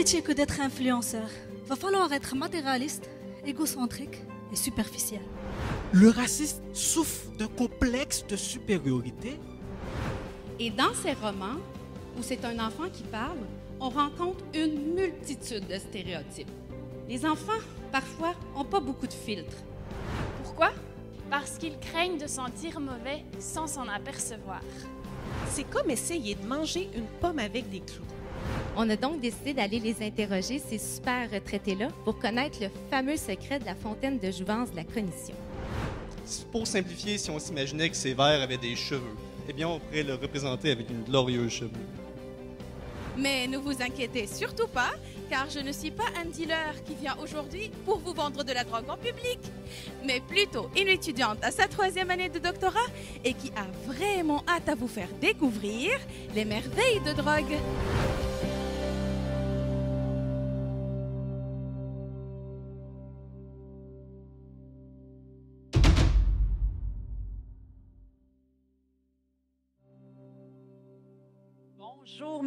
métier que d'être influenceur. Va falloir être matérialiste, égocentrique et superficiel. Le raciste souffre d'un complexe de supériorité. Et dans ces romans, où c'est un enfant qui parle, on rencontre une multitude de stéréotypes. Les enfants, parfois, n'ont pas beaucoup de filtres. Pourquoi? Parce qu'ils craignent de sentir mauvais sans s'en apercevoir. C'est comme essayer de manger une pomme avec des clous. On a donc décidé d'aller les interroger, ces super retraités-là, pour connaître le fameux secret de la fontaine de jouvence de la cognition. Pour simplifier, si on s'imaginait que ces vers avaient des cheveux, eh bien, on pourrait le représenter avec une glorieuse cheveux. Mais ne vous inquiétez surtout pas, car je ne suis pas un dealer qui vient aujourd'hui pour vous vendre de la drogue en public, mais plutôt une étudiante à sa troisième année de doctorat et qui a vraiment hâte à vous faire découvrir les merveilles de drogue.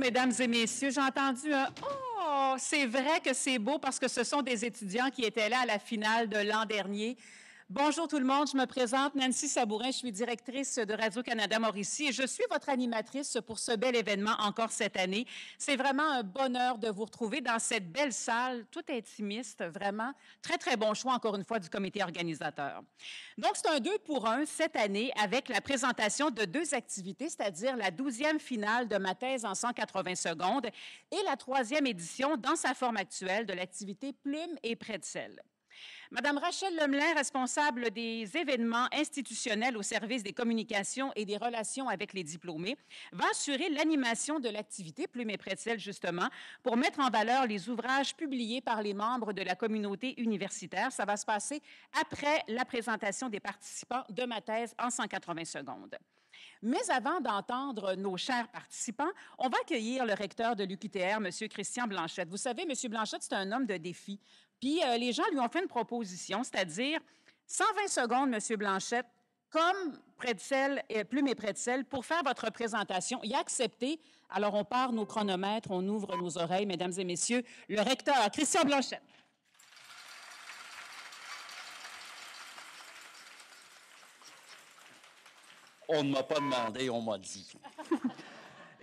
Mesdames et messieurs. J'ai entendu un Oh, c'est vrai que c'est beau parce que ce sont des étudiants qui étaient là à la finale de l'an dernier. Bonjour tout le monde, je me présente Nancy Sabourin, je suis directrice de Radio-Canada Mauricie et je suis votre animatrice pour ce bel événement encore cette année. C'est vraiment un bonheur de vous retrouver dans cette belle salle, tout intimiste, vraiment. Très, très bon choix encore une fois du comité organisateur. Donc, c'est un deux pour un cette année avec la présentation de deux activités, c'est-à-dire la douzième finale de ma thèse en 180 secondes et la troisième édition dans sa forme actuelle de l'activité Plume et Pretzel. Madame Rachel Lemelin, responsable des événements institutionnels au service des communications et des relations avec les diplômés, va assurer l'animation de l'activité Plume et Pretzel, justement, pour mettre en valeur les ouvrages publiés par les membres de la communauté universitaire. Ça va se passer après la présentation des participants de ma thèse en 180 secondes. Mais avant d'entendre nos chers participants, on va accueillir le recteur de l'UQTR, M. Christian Blanchette. Vous savez, M. Blanchette, c'est un homme de défi. Puis euh, les gens lui ont fait une proposition, c'est-à-dire 120 secondes, M. Blanchette, comme Pretzel, euh, Plume et Pretzel, pour faire votre présentation. Il a accepté. Alors, on part nos chronomètres, on ouvre nos oreilles, mesdames et messieurs. Le recteur, Christian Blanchette. On ne m'a pas demandé, on m'a dit.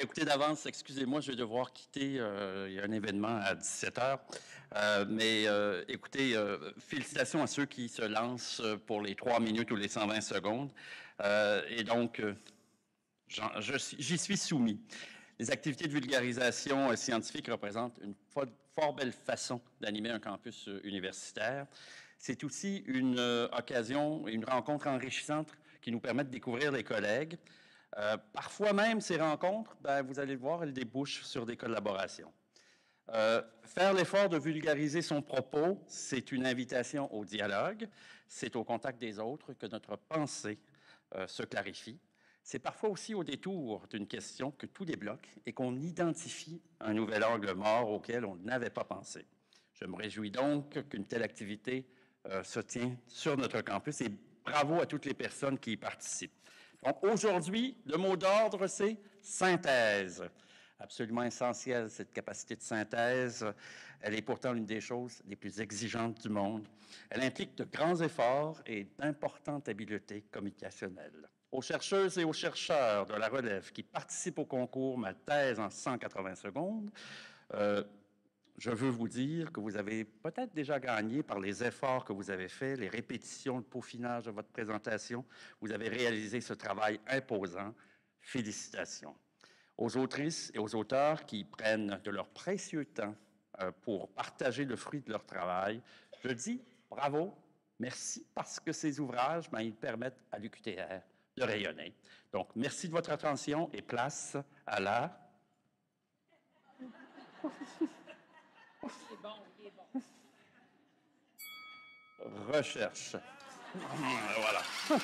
Écoutez, d'avance, excusez-moi, je vais devoir quitter. euh, il y a un événement à 17 heures. Euh, mais euh, écoutez, félicitations à ceux qui se lancent pour les 3 minutes ou les 120 secondes. Et donc, j'y suis soumis. Les activités de vulgarisation scientifique représentent une fo- fort belle façon d'animer un campus universitaire. C'est aussi une occasion, une rencontre enrichissante qui nous permet de découvrir les collègues. Euh, parfois même, ces rencontres, ben, vous allez le voir, elles débouchent sur des collaborations. Euh, faire l'effort de vulgariser son propos, c'est une invitation au dialogue, c'est au contact des autres que notre pensée euh, se clarifie. C'est parfois aussi au détour d'une question que tout débloque et qu'on identifie un nouvel angle mort auquel on n'avait pas pensé. Je me réjouis donc qu'une telle activité se tient sur notre campus et bravo à toutes les personnes qui y participent. Donc aujourd'hui, le mot d'ordre, c'est synthèse. Absolument essentielle, cette capacité de synthèse. Elle est pourtant l'une des choses les plus exigeantes du monde. Elle implique de grands efforts et d'importantes habiletés communicationnelles. Aux chercheuses et aux chercheurs de la relève qui participent au concours Ma thèse en 180 secondes, euh, je veux vous dire que vous avez peut-être déjà gagné par les efforts que vous avez faits, les répétitions, le peaufinage de votre présentation. Vous avez réalisé ce travail imposant. Félicitations. Aux autrices et aux auteurs qui prennent de leur précieux temps euh, pour partager le fruit de leur travail, je dis bravo, merci, parce que ces ouvrages, ben, ils permettent à l'UQTR de rayonner. Donc, merci de votre attention et place à la recherche. Voilà.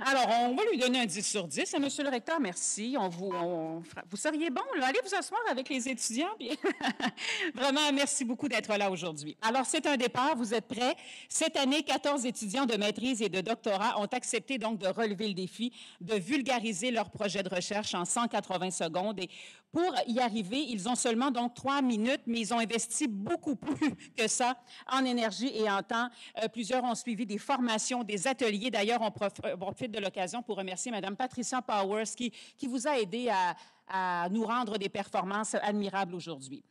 Alors, on va lui donner un 10 sur 10. Monsieur le recteur, merci. On vous, on seriez bon. Allez vous asseoir avec les étudiants. Vraiment, merci beaucoup d'être là aujourd'hui. Alors, c'est un départ. Vous êtes prêts? Cette année, 14 étudiants de maîtrise et de doctorat ont accepté donc de relever le défi de vulgariser leur projet de recherche en 180 secondes. Et pour y arriver, ils ont seulement donc trois minutes, mais ils ont investi beaucoup plus que ça en énergie et en temps. Euh, plusieurs ont suivi des formations, des ateliers. D'ailleurs, on profite de l'occasion pour remercier Mme Patricia Powers qui, qui vous a aidé à, à nous rendre des performances admirables aujourd'hui.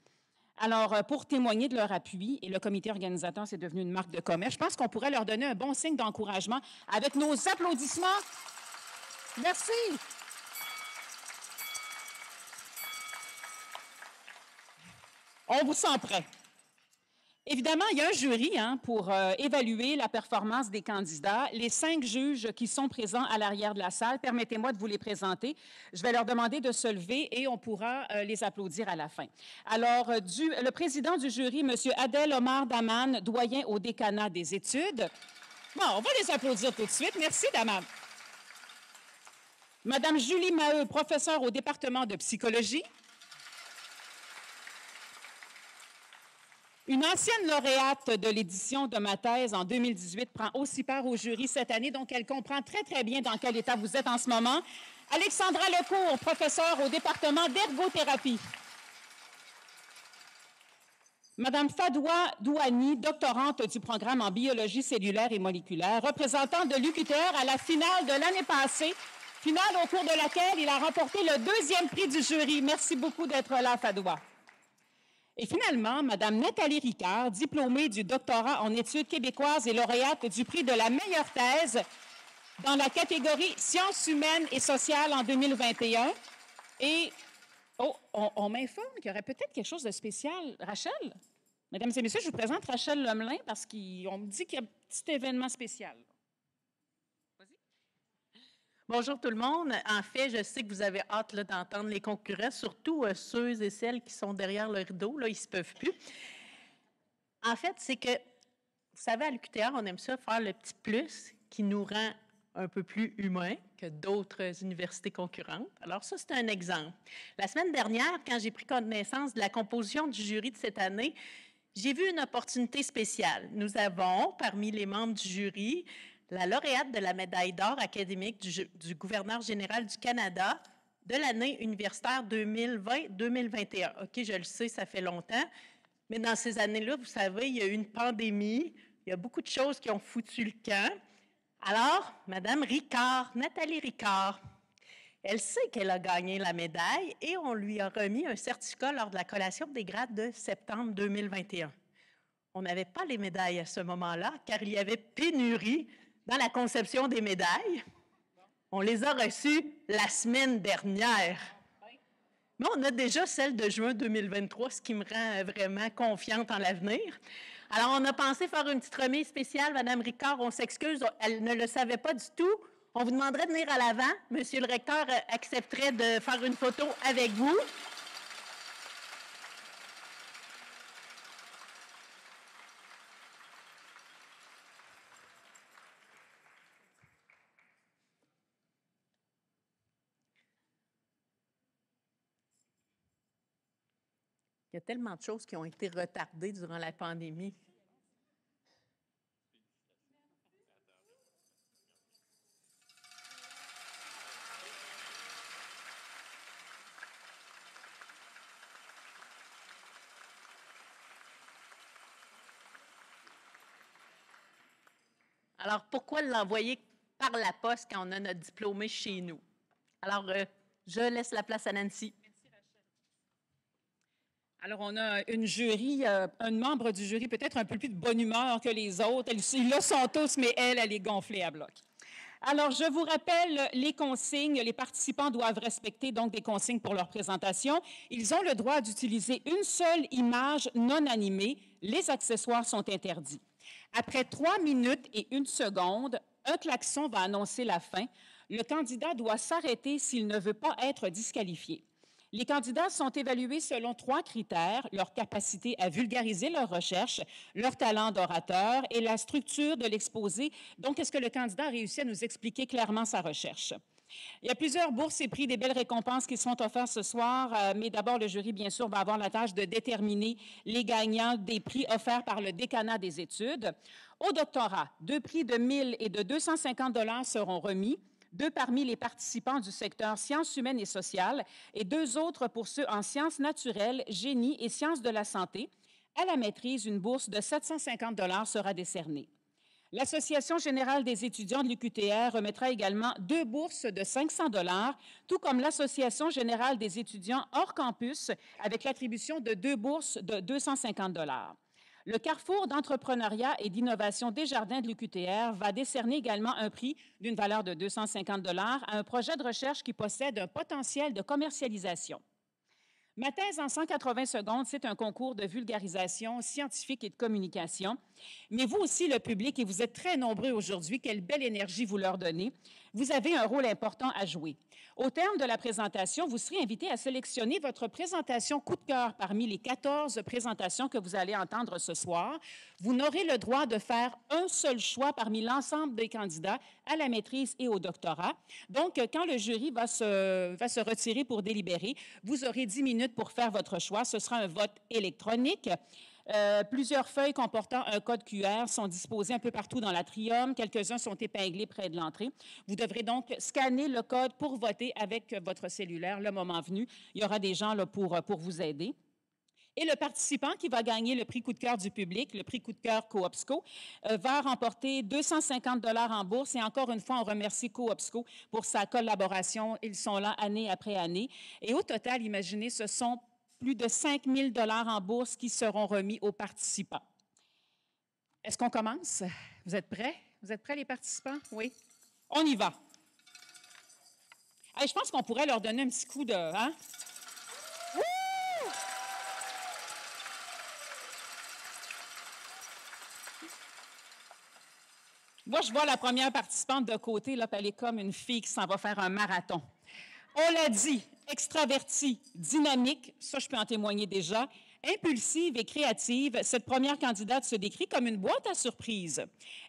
Alors, euh, pour témoigner de leur appui, et le comité organisateur, c'est devenu une marque de commerce, je pense qu'on pourrait leur donner un bon signe d'encouragement avec nos applaudissements. Merci. On vous sent prêt. Évidemment, il y a un jury hein, pour euh, évaluer la performance des candidats. Les cinq juges qui sont présents à l'arrière de la salle, permettez-moi de vous les présenter. Je vais leur demander de se lever et on pourra euh, les applaudir à la fin. Alors, euh, le président du jury, M. Adel Omar Daman, doyen au décanat des études. Bon, on va les applaudir tout de suite. Merci, Daman. Madame Julie Maheu, professeure au département de psychologie. Une ancienne lauréate de l'édition de ma thèse en 2018 prend aussi part au jury cette année, donc elle comprend très, très bien dans quel état vous êtes en ce moment. Alexandra Lecourt, professeure au département d'ergothérapie. Madame Fadoua Douani, doctorante du programme en biologie cellulaire et moléculaire, représentante de l'UQTR à la finale de l'année passée, finale au cours de laquelle il a remporté le deuxième prix du jury. Merci beaucoup d'être là, Fadoua. Et finalement, Mme Nathalie Ricard, diplômée du doctorat en études québécoises et lauréate du prix de la meilleure thèse dans la catégorie sciences humaines et sociales en 2021. Et oh, on, m'informe qu'il y aurait peut-être quelque chose de spécial. Rachel? Mesdames et messieurs, je vous présente Rachel Lemelin parce qu'on me dit qu'il y a un petit événement spécial. Bonjour tout le monde. En fait, je sais que vous avez hâte d'entendre les concurrents, surtout euh, ceux et celles qui sont derrière le rideau. Là, ils ne se peuvent plus. En fait, c'est que, vous savez, à l'UQTR, on aime ça faire le petit plus qui nous rend un peu plus humains que d'autres universités concurrentes. Alors ça, c'est un exemple. La semaine dernière, quand j'ai pris connaissance de la composition du jury de cette année, j'ai vu une opportunité spéciale. Nous avons, parmi les membres du jury, la lauréate de la médaille d'or académique du, gouverneur général du Canada de l'année universitaire 2020-2021. OK, je le sais, ça fait longtemps, mais dans ces années-là, vous savez, il y a eu une pandémie, il y a beaucoup de choses qui ont foutu le camp. Alors, Madame Ricard, Nathalie Ricard, elle sait qu'elle a gagné la médaille et on lui a remis un certificat lors de la collation des grades de septembre 2021. On n'avait pas les médailles à ce moment-là car il y avait pénurie dans la conception des médailles. On les a reçues la semaine dernière. Mais on a déjà celle de juin 2023, ce qui me rend vraiment confiante en l'avenir. Alors, on a pensé faire une petite remise spéciale. Madame Ricard, on s'excuse, elle ne le savait pas du tout. On vous demanderait de venir à l'avant. Monsieur le recteur accepterait de faire une photo avec vous. Tellement de choses qui ont été retardées durant la pandémie. Alors, pourquoi l'envoyer par la poste quand on a notre diplômé chez nous? Alors, euh, je laisse la place à Nancy. Alors, on a une jury, euh, un membre du jury peut-être un peu plus de bonne humeur que les autres. Ils le sont tous, mais elle, elle est gonflée à bloc. Alors, je vous rappelle les consignes. Les participants doivent respecter donc des consignes pour leur présentation. Ils ont le droit d'utiliser une seule image non animée. Les accessoires sont interdits. Après trois minutes et une seconde, un klaxon va annoncer la fin. Le candidat doit s'arrêter s'il ne veut pas être disqualifié. Les candidats sont évalués selon trois critères, leur capacité à vulgariser leur recherche, leur talent d'orateur et la structure de l'exposé. Donc, est-ce que le candidat a réussi à nous expliquer clairement sa recherche? Il y a plusieurs bourses et prix, des belles récompenses qui sont offertes ce soir, euh, mais d'abord, le jury, bien sûr, va avoir la tâche de déterminer les gagnants des prix offerts par le décanat des études. Au doctorat, deux prix de 1000 et de 250 dollars seront remis deux parmi les participants du secteur sciences humaines et sociales et deux autres pour ceux en sciences naturelles, génie et sciences de la santé. À la maîtrise, une bourse de 750 dollars sera décernée. L'Association générale des étudiants de l'UQTR remettra également deux bourses de 500 dollars, tout comme l'Association générale des étudiants hors campus, avec l'attribution de deux bourses de 250 dollars. Le Carrefour d'entrepreneuriat et d'innovation des jardins de l'UQTR va décerner également un prix d'une valeur de 250 dollars à un projet de recherche qui possède un potentiel de commercialisation. Ma thèse en 180 secondes, c'est un concours de vulgarisation scientifique et de communication. Mais vous aussi, le public, et vous êtes très nombreux aujourd'hui, quelle belle énergie vous leur donnez, vous avez un rôle important à jouer. Au terme de la présentation, vous serez invité à sélectionner votre présentation coup de cœur parmi les 14 présentations que vous allez entendre ce soir. Vous n'aurez le droit de faire un seul choix parmi l'ensemble des candidats à la maîtrise et au doctorat. Donc, quand le jury va se, va se retirer pour délibérer, vous aurez 10 minutes pour faire votre choix. Ce sera un vote électronique. Euh, plusieurs feuilles comportant un code QR sont disposées un peu partout dans l'atrium. Quelques-uns sont épinglés près de l'entrée. Vous devrez donc scanner le code pour voter avec votre cellulaire le moment venu. Il y aura des gens là, pour, pour vous aider. Et le participant qui va gagner le prix coup de cœur du public, le prix coup de cœur Coopsco, euh, va remporter 250 dollars en bourse. Et encore une fois, on remercie Coopsco pour sa collaboration. Ils sont là année après année. Et au total, imaginez, ce sont plus de 5 000 dollars en bourse qui seront remis aux participants. Est-ce qu'on commence? Vous êtes prêts? Vous êtes prêts, les participants? Oui? On y va. je pense qu'on pourrait leur donner un petit coup de... Hein? Moi, je vois la première participante de côté, là, elle est comme une fille qui s'en va faire un marathon. On l'a dit, extravertie, dynamique, ça je peux en témoigner déjà, impulsive et créative, cette première candidate se décrit comme une boîte à surprises.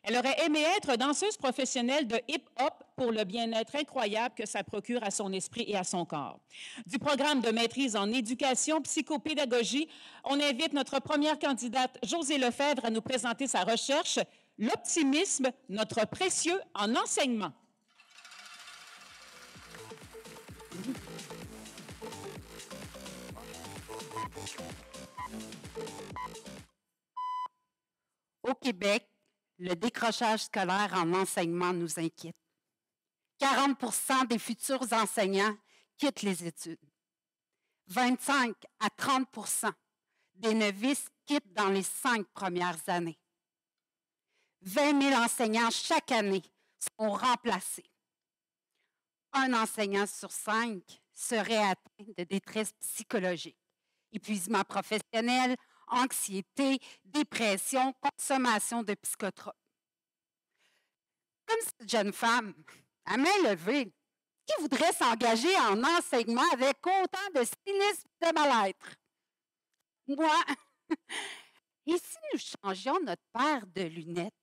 Elle aurait aimé être danseuse professionnelle de hip-hop pour le bien-être incroyable que ça procure à son esprit et à son corps. Du programme de maîtrise en éducation, psychopédagogie, on invite notre première candidate, José Lefebvre, à nous présenter sa recherche, L'optimisme, notre précieux en enseignement. Au Québec, le décrochage scolaire en enseignement nous inquiète. 40% des futurs enseignants quittent les études. 25 à 30% des novices quittent dans les cinq premières années. 20 000 enseignants chaque année sont remplacés. Un enseignant sur cinq serait atteint de détresse psychologique, épuisement professionnel, anxiété, dépression, consommation de psychotropes. Comme cette jeune femme, à main levée, qui voudrait s'engager en enseignement avec autant de cynisme et de mal-être? Moi, et si nous changions notre paire de lunettes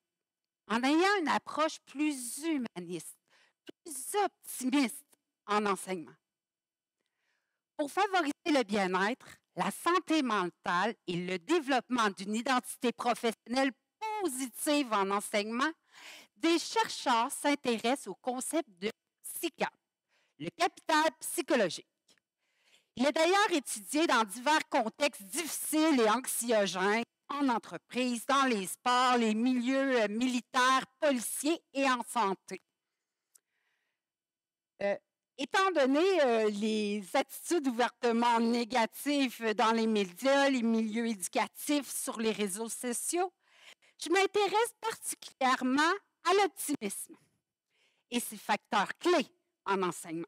en ayant une approche plus humaniste, plus optimiste en enseignement? Pour favoriser le bien-être, la santé mentale et le développement d'une identité professionnelle positive en enseignement, des chercheurs s'intéressent au concept de CICAP, le capital psychologique. Il est d'ailleurs étudié dans divers contextes difficiles et anxiogènes, en entreprise, dans les sports, les milieux euh, militaires, policiers et en santé. Euh, Étant donné euh, les attitudes ouvertement négatives dans les médias, les milieux éducatifs, sur les réseaux sociaux, je m'intéresse particulièrement à l'optimisme et ses facteurs clés en enseignement.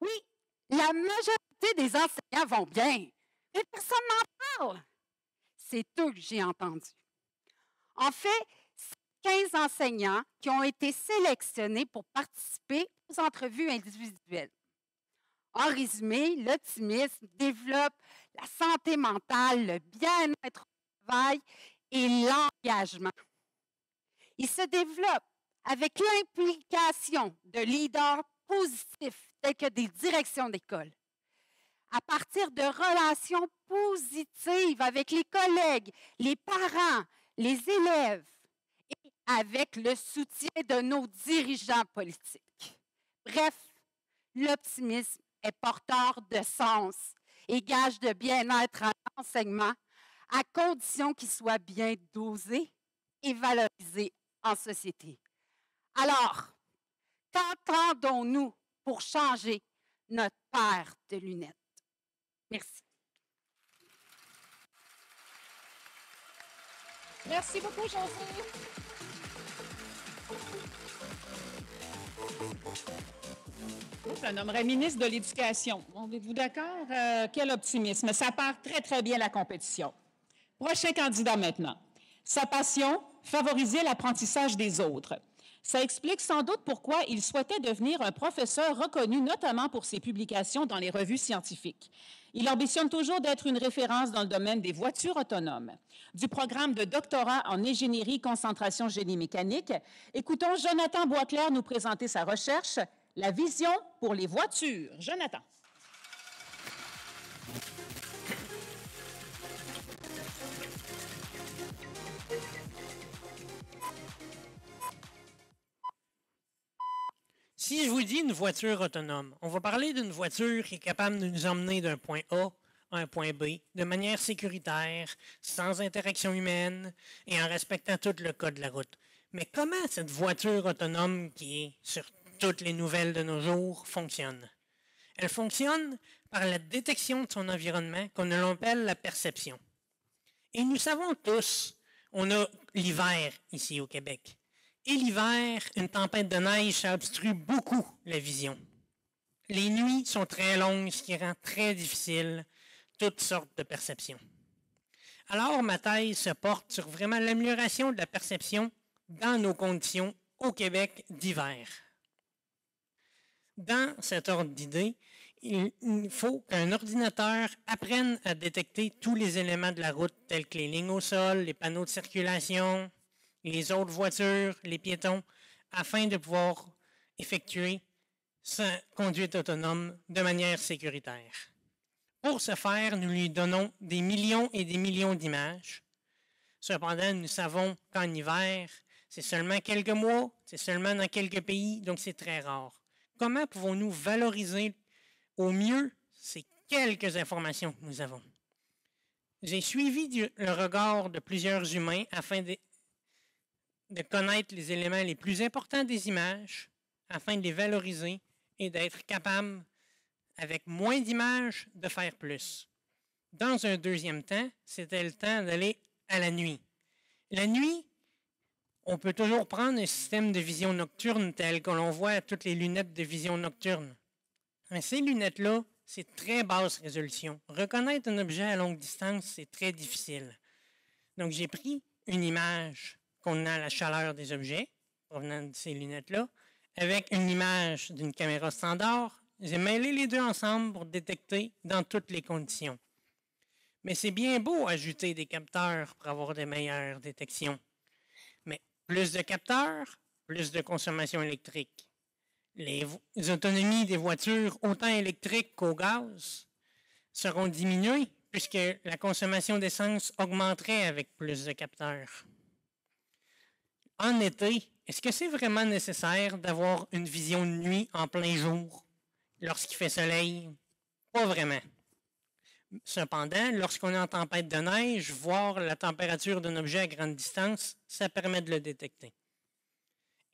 Oui, la majorité des enseignants vont bien, mais personne n'en parle. C'est eux que j'ai entendu. En fait, 15 enseignants qui ont été sélectionnés pour participer aux entrevues individuelles. En résumé, l'optimisme développe la santé mentale, le bien-être au travail et l'engagement. Il se développe avec l'implication de leaders positifs tels que des directions d'école. À partir de relations positives avec les collègues, les parents, les élèves avec le soutien de nos dirigeants politiques. Bref, l'optimisme est porteur de sens et gage de bien-être en enseignement à condition qu'il soit bien dosé et valorisé en société. Alors, qu'entendons-nous pour changer notre paire de lunettes? Merci. Merci beaucoup, José. Je nommerai ministre de l'Éducation. Êtes-vous d'accord? Euh, quel optimisme. Ça part très, très bien la compétition. Prochain candidat maintenant. Sa passion, favoriser l'apprentissage des autres. Ça explique sans doute pourquoi il souhaitait devenir un professeur reconnu notamment pour ses publications dans les revues scientifiques. Il ambitionne toujours d'être une référence dans le domaine des voitures autonomes. Du programme de doctorat en ingénierie concentration génie mécanique, écoutons Jonathan Boisclair nous présenter sa recherche, la vision pour les voitures. Jonathan. Si je vous dis une voiture autonome, on va parler d'une voiture qui est capable de nous emmener d'un point A à un point B de manière sécuritaire, sans interaction humaine et en respectant tout le code de la route. Mais comment cette voiture autonome qui est sur toutes les nouvelles de nos jours fonctionne? Elle fonctionne par la détection de son environnement qu'on appelle la perception. Et nous savons tous, on a l'hiver ici au Québec. Et l'hiver, une tempête de neige, ça obstrue beaucoup la vision. Les nuits sont très longues, ce qui rend très difficile toutes sortes de perceptions. Alors, ma thèse se porte sur vraiment l'amélioration de la perception dans nos conditions au Québec d'hiver. Dans cet ordre d'idée, il faut qu'un ordinateur apprenne à détecter tous les éléments de la route, tels que les lignes au sol, les panneaux de circulation, les autres voitures, les piétons, afin de pouvoir effectuer sa conduite autonome de manière sécuritaire. Pour ce faire, nous lui donnons des millions et des millions d'images. Cependant, nous savons qu'en hiver, c'est seulement quelques mois, c'est seulement dans quelques pays, donc c'est très rare. Comment pouvons-nous valoriser au mieux ces quelques informations que nous avons? J'ai suivi le regard de plusieurs humains afin de de connaître les éléments les plus importants des images afin de les valoriser et d'être capable, avec moins d'images, de faire plus. Dans un deuxième temps, c'était le temps d'aller à la nuit. La nuit, on peut toujours prendre un système de vision nocturne tel que l'on voit à toutes les lunettes de vision nocturne. Mais ces lunettes-là, c'est très basse résolution. Reconnaître un objet à longue distance, c'est très difficile. Donc, j'ai pris une image qu'on a la chaleur des objets provenant de ces lunettes-là, avec une image d'une caméra standard. J'ai mêlé les deux ensemble pour détecter dans toutes les conditions. Mais c'est bien beau ajouter des capteurs pour avoir des meilleures détections. Mais plus de capteurs, plus de consommation électrique. Les, autonomies des voitures, autant électriques qu'au gaz, seront diminuées puisque la consommation d'essence augmenterait avec plus de capteurs en été, est-ce que c'est vraiment nécessaire d'avoir une vision de nuit en plein jour lorsqu'il fait soleil? Pas vraiment. Cependant, lorsqu'on est en tempête de neige, voir la température d'un objet à grande distance, ça permet de le détecter.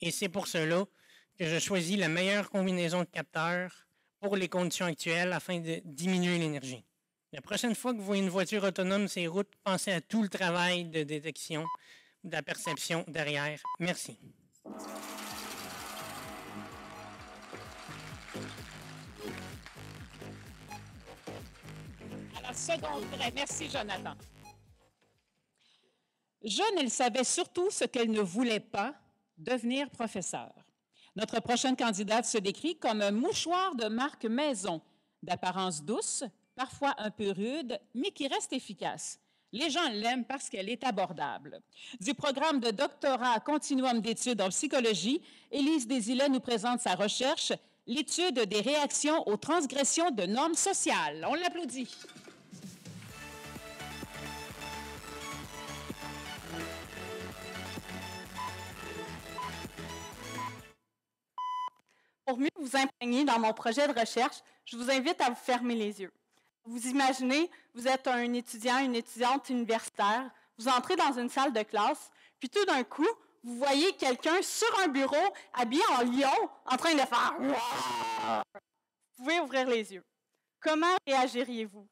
Et c'est pour cela que je choisis la meilleure combinaison de capteurs pour les conditions actuelles afin de diminuer l'énergie. La prochaine fois que vous voyez une voiture autonome sur routes, pensez à tout le travail de détection de la perception derrière. Merci. À la seconde près. Merci, Jonathan. Jeune, elle savait surtout ce qu'elle ne voulait pas, devenir professeur. Notre prochaine candidate se décrit comme un mouchoir de marque maison, d'apparence douce, parfois un peu rude, mais qui reste efficace. Les gens l'aiment parce qu'elle est abordable. Du programme de doctorat continuum d'études en psychologie, Élise Desilets nous présente sa recherche, l'étude des réactions aux transgressions de normes sociales. On l'applaudit. Pour mieux vous imprégner dans mon projet de recherche, je vous invite à vous fermer les yeux. Vous imaginez, vous êtes un étudiant, une étudiante universitaire, vous entrez dans une salle de classe, puis tout d'un coup, vous voyez quelqu'un sur un bureau habillé en lion en train de faire Vous pouvez ouvrir les yeux. Comment réagiriez-vous?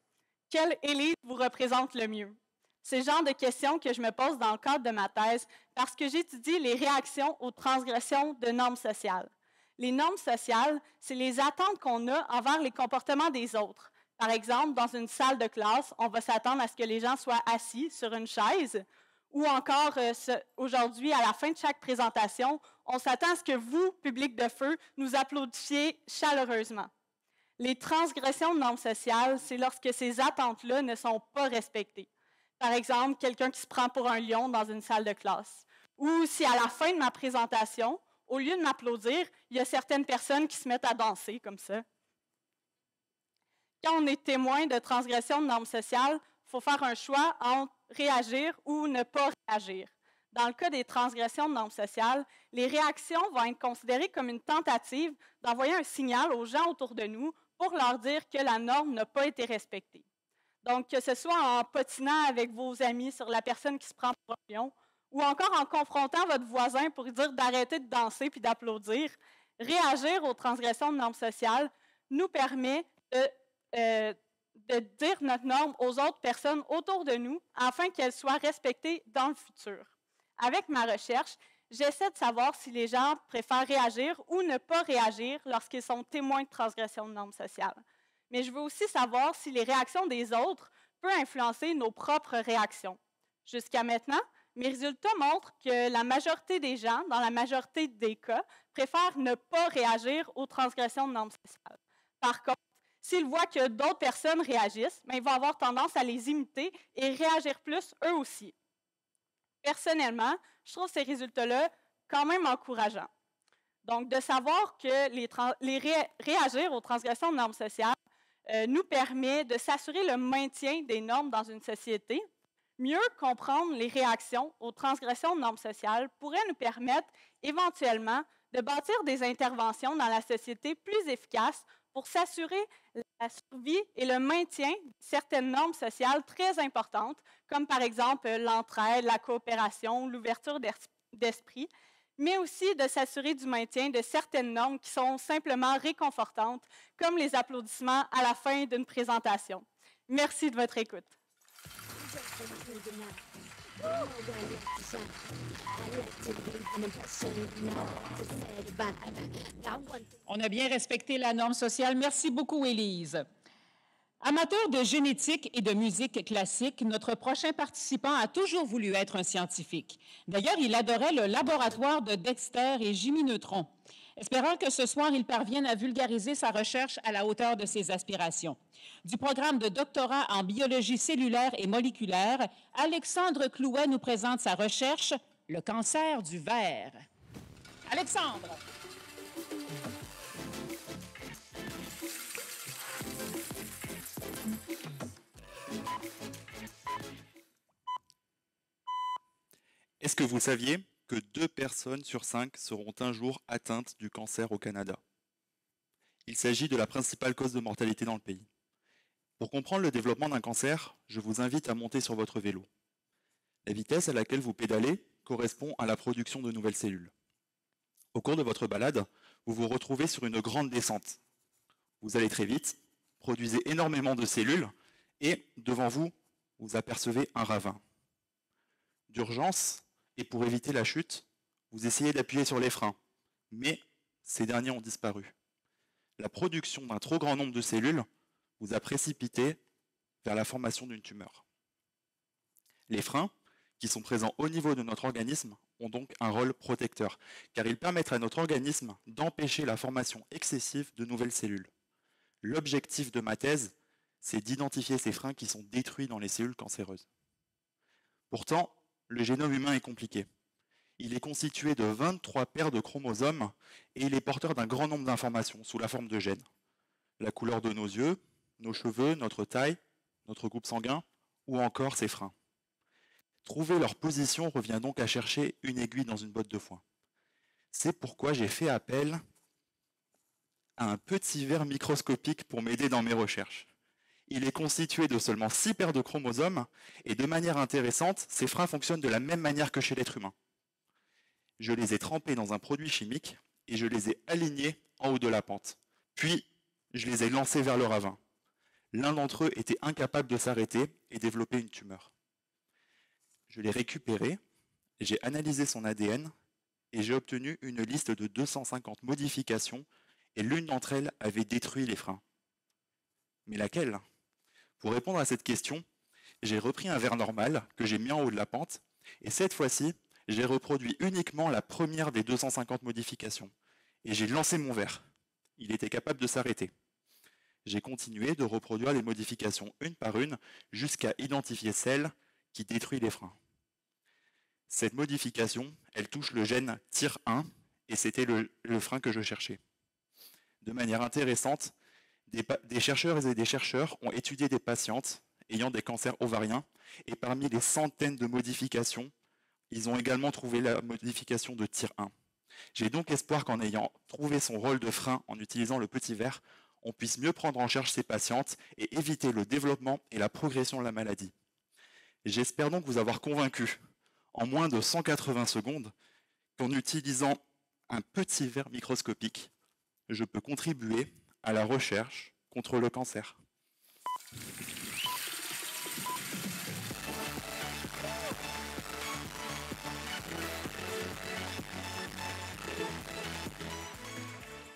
Quelle élite vous représente le mieux? C'est le genre de questions que je me pose dans le cadre de ma thèse parce que j'étudie les réactions aux transgressions de normes sociales. Les normes sociales, c'est les attentes qu'on a envers les comportements des autres. Par exemple, dans une salle de classe, on va s'attendre à ce que les gens soient assis sur une chaise ou encore euh, aujourd'hui, à la fin de chaque présentation, on s'attend à ce que vous, public de feu, nous applaudissiez chaleureusement. Les transgressions de normes sociales, c'est lorsque ces attentes-là ne sont pas respectées. Par exemple, quelqu'un qui se prend pour un lion dans une salle de classe. Ou si à la fin de ma présentation, au lieu de m'applaudir, il y a certaines personnes qui se mettent à danser comme ça. Quand on est témoin de transgression de normes sociales, il faut faire un choix entre réagir ou ne pas réagir. Dans le cas des transgressions de normes sociales, les réactions vont être considérées comme une tentative d'envoyer un signal aux gens autour de nous pour leur dire que la norme n'a pas été respectée. Donc, que ce soit en potinant avec vos amis sur la personne qui se prend pour un lion, ou encore en confrontant votre voisin pour lui dire d'arrêter de danser puis d'applaudir, réagir aux transgressions de normes sociales nous permet de, euh, de dire notre norme aux autres personnes autour de nous afin qu'elles soient respectées dans le futur. Avec ma recherche, j'essaie de savoir si les gens préfèrent réagir ou ne pas réagir lorsqu'ils sont témoins de transgressions de normes sociales. Mais je veux aussi savoir si les réactions des autres peuvent influencer nos propres réactions. Jusqu'à maintenant, mes résultats montrent que la majorité des gens, dans la majorité des cas, préfèrent ne pas réagir aux transgressions de normes sociales. Par contre, s'ils voient que d'autres personnes réagissent, ben, ils avoir tendance à les imiter et réagir plus eux aussi. Personnellement, je trouve ces résultats-là quand même encourageants. Donc, de savoir que les, réagir aux transgressions de normes sociales euh, nous permet de s'assurer le maintien des normes dans une société, Mieux comprendre les réactions aux transgressions de normes sociales pourrait nous permettre éventuellement de bâtir des interventions dans la société plus efficaces pour s'assurer la survie et le maintien de certaines normes sociales très importantes, comme par exemple l'entraide, la coopération, l'ouverture d'esprit, mais aussi de s'assurer du maintien de certaines normes qui sont simplement réconfortantes, comme les applaudissements à la fin d'une présentation. Merci de votre écoute. On a bien respecté la norme sociale. Merci beaucoup, Élise. Amateur de génétique et de musique classique, notre prochain participant a toujours voulu être un scientifique. D'ailleurs, il adorait le laboratoire de Dexter et Jimmy Neutron. Espérant que ce soir, il parvienne à vulgariser sa recherche à la hauteur de ses aspirations. Du programme de doctorat en biologie cellulaire et moléculaire, Alexandre Clouet nous présente sa recherche Le cancer du verre. Alexandre. Est-ce que vous saviez? Que deux personnes sur cinq seront un jour atteintes du cancer au Canada Il s'agit de la principale cause de mortalité dans le pays. Pour comprendre le développement d'un cancer, je vous invite à monter sur votre vélo. La vitesse à laquelle vous pédalez correspond à la production de nouvelles cellules. Au cours de votre balade, vous vous retrouvez sur une grande descente. Vous allez très vite, produisez énormément de cellules et devant vous, vous apercevez un ravin. D'urgence, et pour éviter la chute, vous essayez d'appuyer sur les freins, mais ces derniers ont disparu. La production d'un trop grand nombre de cellules vous a précipité vers la formation d'une tumeur. Les freins, qui sont présents au niveau de notre organisme, ont donc un rôle protecteur, car ils permettent à notre organisme d'empêcher la formation excessive de nouvelles cellules. L'objectif de ma thèse, c'est d'identifier ces freins qui sont détruits dans les cellules cancéreuses. Pourtant, le génome humain est compliqué. Il est constitué de 23 paires de chromosomes et il est porteur d'un grand nombre d'informations sous la forme de gènes. La couleur de nos yeux, nos cheveux, notre taille, notre groupe sanguin ou encore ses freins. Trouver leur position revient donc à chercher une aiguille dans une botte de foin. C'est pourquoi j'ai fait appel à un petit verre microscopique pour m'aider dans mes recherches. Il est constitué de seulement 6 paires de chromosomes et de manière intéressante, ces freins fonctionnent de la même manière que chez l'être humain. Je les ai trempés dans un produit chimique et je les ai alignés en haut de la pente. Puis, je les ai lancés vers le ravin. L'un d'entre eux était incapable de s'arrêter et développait une tumeur. Je l'ai récupéré, j'ai analysé son ADN et j'ai obtenu une liste de 250 modifications et l'une d'entre elles avait détruit les freins. Mais laquelle? Pour répondre à cette question, j'ai repris un verre normal que j'ai mis en haut de la pente et cette fois-ci, j'ai reproduit uniquement la première des 250 modifications. Et j'ai lancé mon verre. Il était capable de s'arrêter. J'ai continué de reproduire les modifications une par une jusqu'à identifier celle qui détruit les freins. Cette modification, elle touche le gène TIR1 et c'était le, le, frein que je cherchais. De manière intéressante, des, chercheurs et des chercheurs ont étudié des patientes ayant des cancers ovariens et parmi les centaines de modifications, ils ont également trouvé la modification de tir 1. J'ai donc espoir qu'en ayant trouvé son rôle de frein en utilisant le petit verre, on puisse mieux prendre en charge ces patientes et éviter le développement et la progression de la maladie. J'espère donc vous avoir convaincu, en moins de 180 secondes, qu'en utilisant un petit verre microscopique, je peux contribuer à la recherche contre le cancer.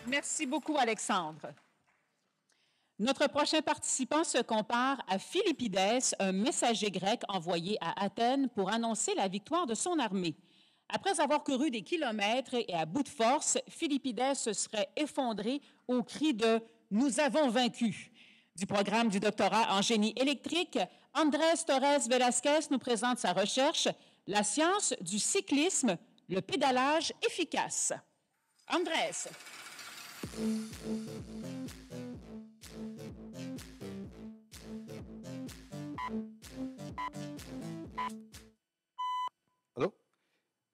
Merci beaucoup, Alexandre. Notre prochain participant se compare à Philippides, un messager grec envoyé à Athènes pour annoncer la victoire de son armée. Après avoir couru des kilomètres et à bout de force, Philippides se serait effondré au cri de Nous avons vaincu. Du programme du doctorat en génie électrique, Andrés Torres Velasquez nous présente sa recherche La science du cyclisme, le pédalage efficace. Andrés.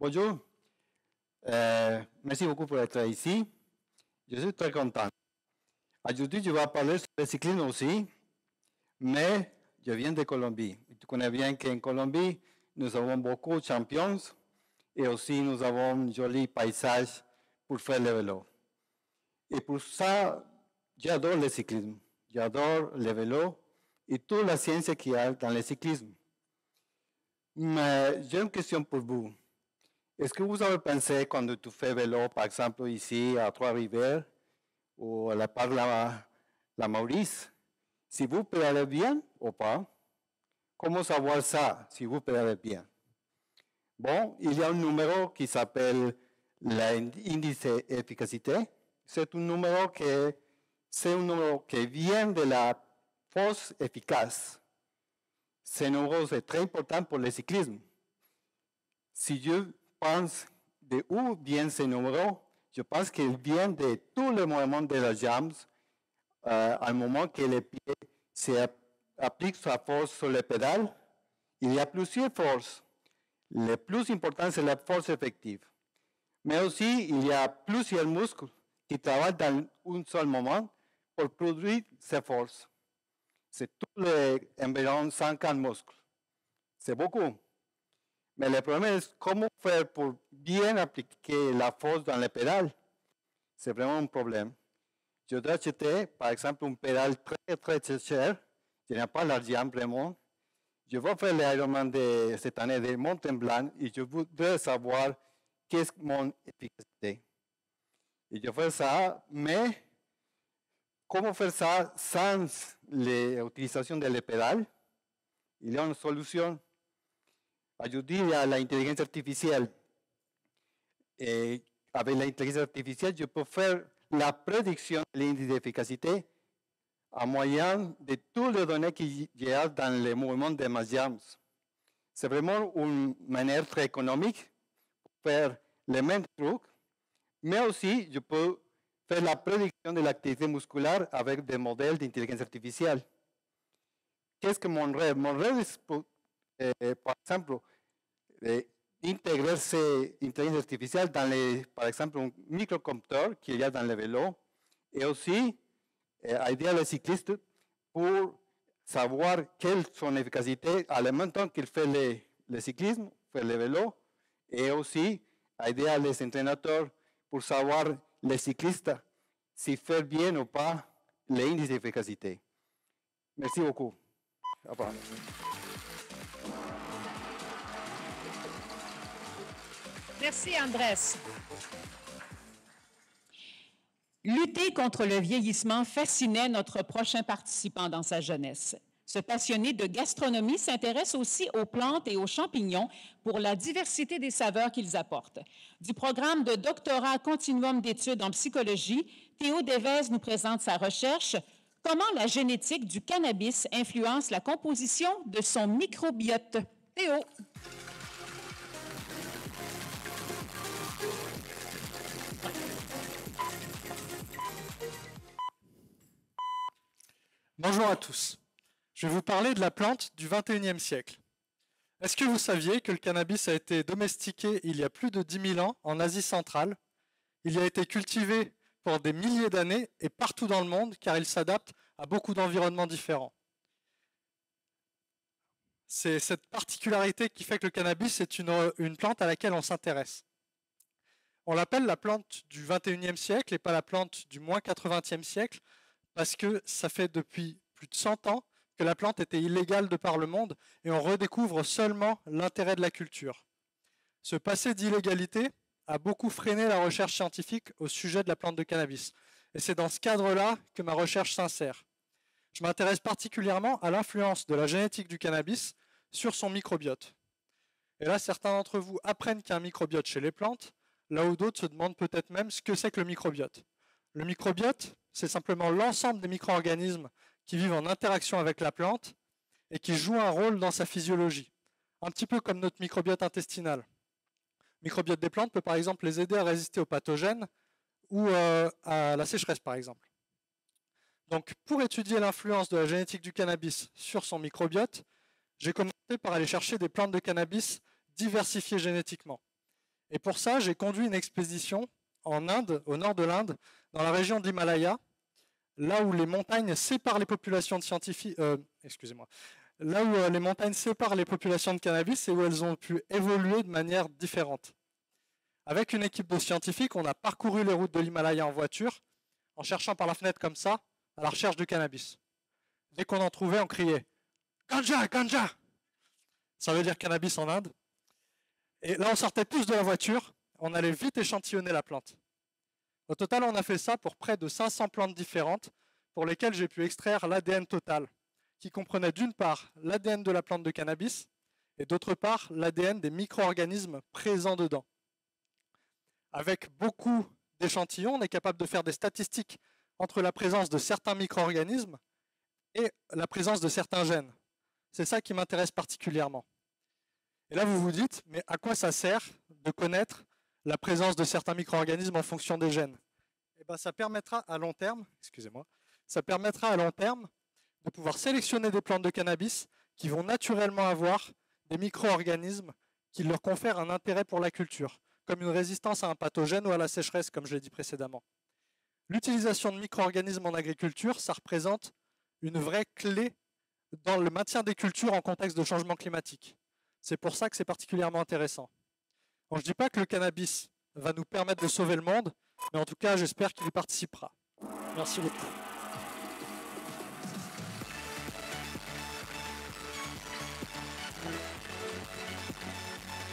Bonjour. Euh, merci beaucoup pour être ici. Je suis très content. Aujourd'hui, je vais parler sur le cyclisme aussi, mais je viens de Colombie. Tu connais bien qu'en Colombie, nous avons beaucoup de champions et aussi nous avons un joli paysage pour faire le vélo. Et pour ça, j'adore le cyclisme, j'adore le vélo et toute la science qu'il y a dans le cyclisme. Mais j'ai une question pour vous. Est-ce que vous avez pensé quand tu fais vélo, par exemple ici à Trois-Rivières ou à la part la, la Maurice, si vous pédalez bien ou pas? Comment savoir ça, si vous pédalez bien? Bon, il y a un numéro qui s'appelle l'indice d'efficacité c'est un numéro que c'est un numéro qui vient de la force efficace. Ce numéro c'est très important pour le cyclisme. Si je pense de où vient ce numéro, je pense qu'il vient de tous les mouvements de la jambes euh, au moment que le pied applique sa force sur le pédale. Il y a plusieurs forces. Le plus important, c'est la force effective. Mais aussi, il y a plusieurs muscles qui travaille dans un seul moment pour produire ces forces. C'est tout les environ 50 muscles. C'est beaucoup. Mais le problème est comment faire pour bien appliquer la force dans les pédales. C'est vraiment un problème. Je dois acheter, par exemple, un pédale très, très cher. Je n'ai pas l'argent vraiment. Je vais faire l'Ironman de cette année de Mont Blanc et je voudrais savoir qu'est-ce mon efficacité. Et je fais ça, mais comment faire ça sans l'utilisation de les pédales? Il y a une solution. Ajouter à l'intelligence artificielle. Et avec l'intelligence artificielle, je peux faire la prédiction de l'indice d'efficacité en moyen de toutes les données qu'il y a dans le mouvement de Maziams. C'est vraiment une manière très économique pour faire les mêmes trucs, mais aussi je peux faire la prédiction de l'activité musculaire avec des modèles d'intelligence artificielle. Qu'est-ce que mon rêve Mon rêve est, eh, par exemple, d'intégrer cette intelligence artificielle dans, les, par exemple, un microcompteur qu'il y a dans le vélo et aussi eh, aider les cyclistes pour savoir quelle son efficacité à le même temps qu'il fait le, le, cyclisme, fait le vélo, et aussi aider les entraîneurs pour savoir les si faire bien ou pas l'indice d'efficacité. Merci beaucoup. Au revoir. Merci, Andrés. Lutter contre le vieillissement fascinait notre prochain participant dans sa jeunesse. Ce passionné de gastronomie s'intéresse aussi aux plantes et aux champignons pour la diversité des saveurs qu'ils apportent. Du programme de doctorat continuum d'études en psychologie, Théo Devez nous présente sa recherche Comment la génétique du cannabis influence la composition de son microbiote. Théo. Bonjour à tous. Je vais vous parler de la plante du 21e siècle. Est-ce que vous saviez que le cannabis a été domestiqué il y a plus de 10 000 ans en Asie centrale? Il a été cultivé pour des milliers d'années et partout dans le monde car il s'adapte à beaucoup d'environnements différents. C'est cette particularité qui fait que le cannabis est une, plante à laquelle on s'intéresse. On l'appelle la plante du 21e siècle et pas la plante du moins 80e siècle parce que ça fait depuis plus de 100 ans que la plante était illégale de par le monde et on redécouvre seulement l'intérêt de la culture. Ce passé d'illégalité a beaucoup freiné la recherche scientifique au sujet de la plante de cannabis. Et c'est dans ce cadre-là que ma recherche s'insère. Je m'intéresse particulièrement à l'influence de la génétique du cannabis sur son microbiote. Et là, certains d'entre vous apprennent qu'il y a un microbiote chez les plantes, là où d'autres se demandent peut-être même ce que c'est que le microbiote. Le microbiote, c'est simplement l'ensemble des micro-organismes qui vivent en interaction avec la plante et qui jouent un rôle dans sa physiologie, un petit peu comme notre microbiote intestinal. Le microbiote des plantes peut par exemple les aider à résister aux pathogènes ou euh, à la sécheresse par exemple. Donc pour étudier l'influence de la génétique du cannabis sur son microbiote, j'ai commencé par aller chercher des plantes de cannabis diversifiées génétiquement. Et pour ça, j'ai conduit une expédition en Inde, au nord de l'Inde, dans la région de euh, excusez-moi, là où euh, les montagnes séparent les populations de cannabis et où elles ont pu évoluer de manière différente. Avec une équipe de scientifiques, on a parcouru les routes de l'Himalaya en voiture, en cherchant par la fenêtre comme ça, à la recherche de cannabis. Dès qu'on en trouvait, on criait Ganja, ganja Ça veut dire cannabis en Inde. Et là, on sortait tous de la voiture, on allait vite échantillonner la plante. Au total, on a fait ça pour près de 500 plantes différentes pour lesquelles j'ai pu extraire l'ADN total, qui comprenait d'une part l'ADN de la plante de cannabis et d'autre part l'ADN des micro-organismes présents dedans. Avec beaucoup d'échantillons, on est capable de faire des statistiques entre la présence de certains micro-organismes et la présence de certains gènes. C'est ça qui m'intéresse particulièrement. Et là, vous vous dites, mais à quoi ça sert de connaître la présence de certains micro-organismes en fonction des gènes. Eh ben, ça permettra à long terme, excusez-moi, ça permettra à long terme de pouvoir sélectionner des plantes de cannabis qui vont naturellement avoir des micro-organismes qui leur confèrent un intérêt pour la culture, comme une résistance à un pathogène ou à la sécheresse, comme je l'ai dit précédemment. L'utilisation de micro-organismes en agriculture, ça représente une vraie clé dans le maintien des cultures en contexte de changement climatique. C'est pour ça que c'est particulièrement intéressant je ne dis pas que le cannabis va nous permettre de sauver le monde, mais en tout cas, j'espère qu'il y participera. Merci beaucoup.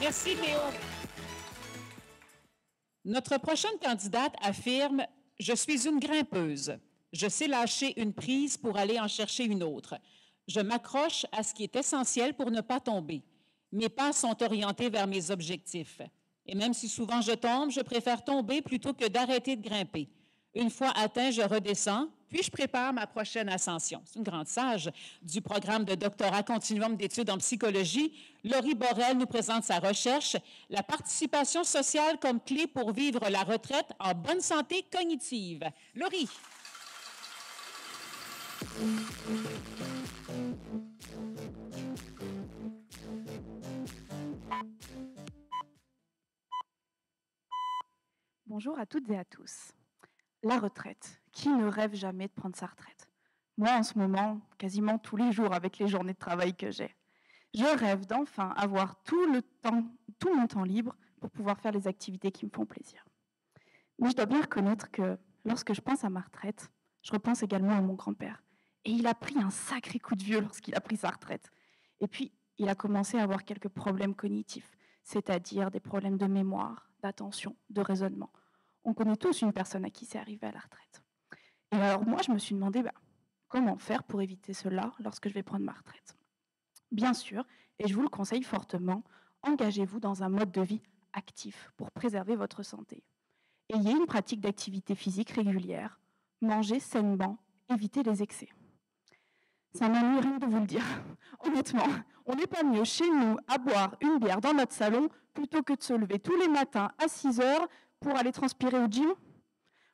Merci Léo. Notre prochaine candidate affirme Je suis une grimpeuse. Je sais lâcher une prise pour aller en chercher une autre. Je m'accroche à ce qui est essentiel pour ne pas tomber. Mes pas sont orientés vers mes objectifs. Et même si souvent je tombe, je préfère tomber plutôt que d'arrêter de grimper. Une fois atteint, je redescends, puis je prépare ma prochaine ascension. C'est une grande sage du programme de doctorat continuum d'études en psychologie. Laurie Borel nous présente sa recherche, la participation sociale comme clé pour vivre la retraite en bonne santé cognitive. Laurie. Bonjour à toutes et à tous. La retraite. Qui ne rêve jamais de prendre sa retraite? Moi, en ce moment, quasiment tous les jours avec les journées de travail que j'ai. Je rêve d'enfin avoir tout le temps, tout mon temps libre pour pouvoir faire les activités qui me font plaisir. Mais je dois bien reconnaître que lorsque je pense à ma retraite, je repense également à mon grand-père. Et il a pris un sacré coup de vieux lorsqu'il a pris sa retraite. Et puis, il a commencé à avoir quelques problèmes cognitifs, c'est-à-dire des problèmes de mémoire, d'attention, de raisonnement. On connaît tous une personne à qui c'est arrivé à la retraite. Et alors moi, je me suis demandé bah, comment faire pour éviter cela lorsque je vais prendre ma retraite? Bien sûr, et je vous le conseille fortement, engagez-vous dans un mode de vie actif pour préserver votre santé. Ayez une pratique d'activité physique régulière, mangez sainement, évitez les excès. Ça m'a rien de vous le dire. Honnêtement, on n'est pas mieux chez nous à boire une bière dans notre salon plutôt que de se lever tous les matins à 6 heures pour aller transpirer au gym.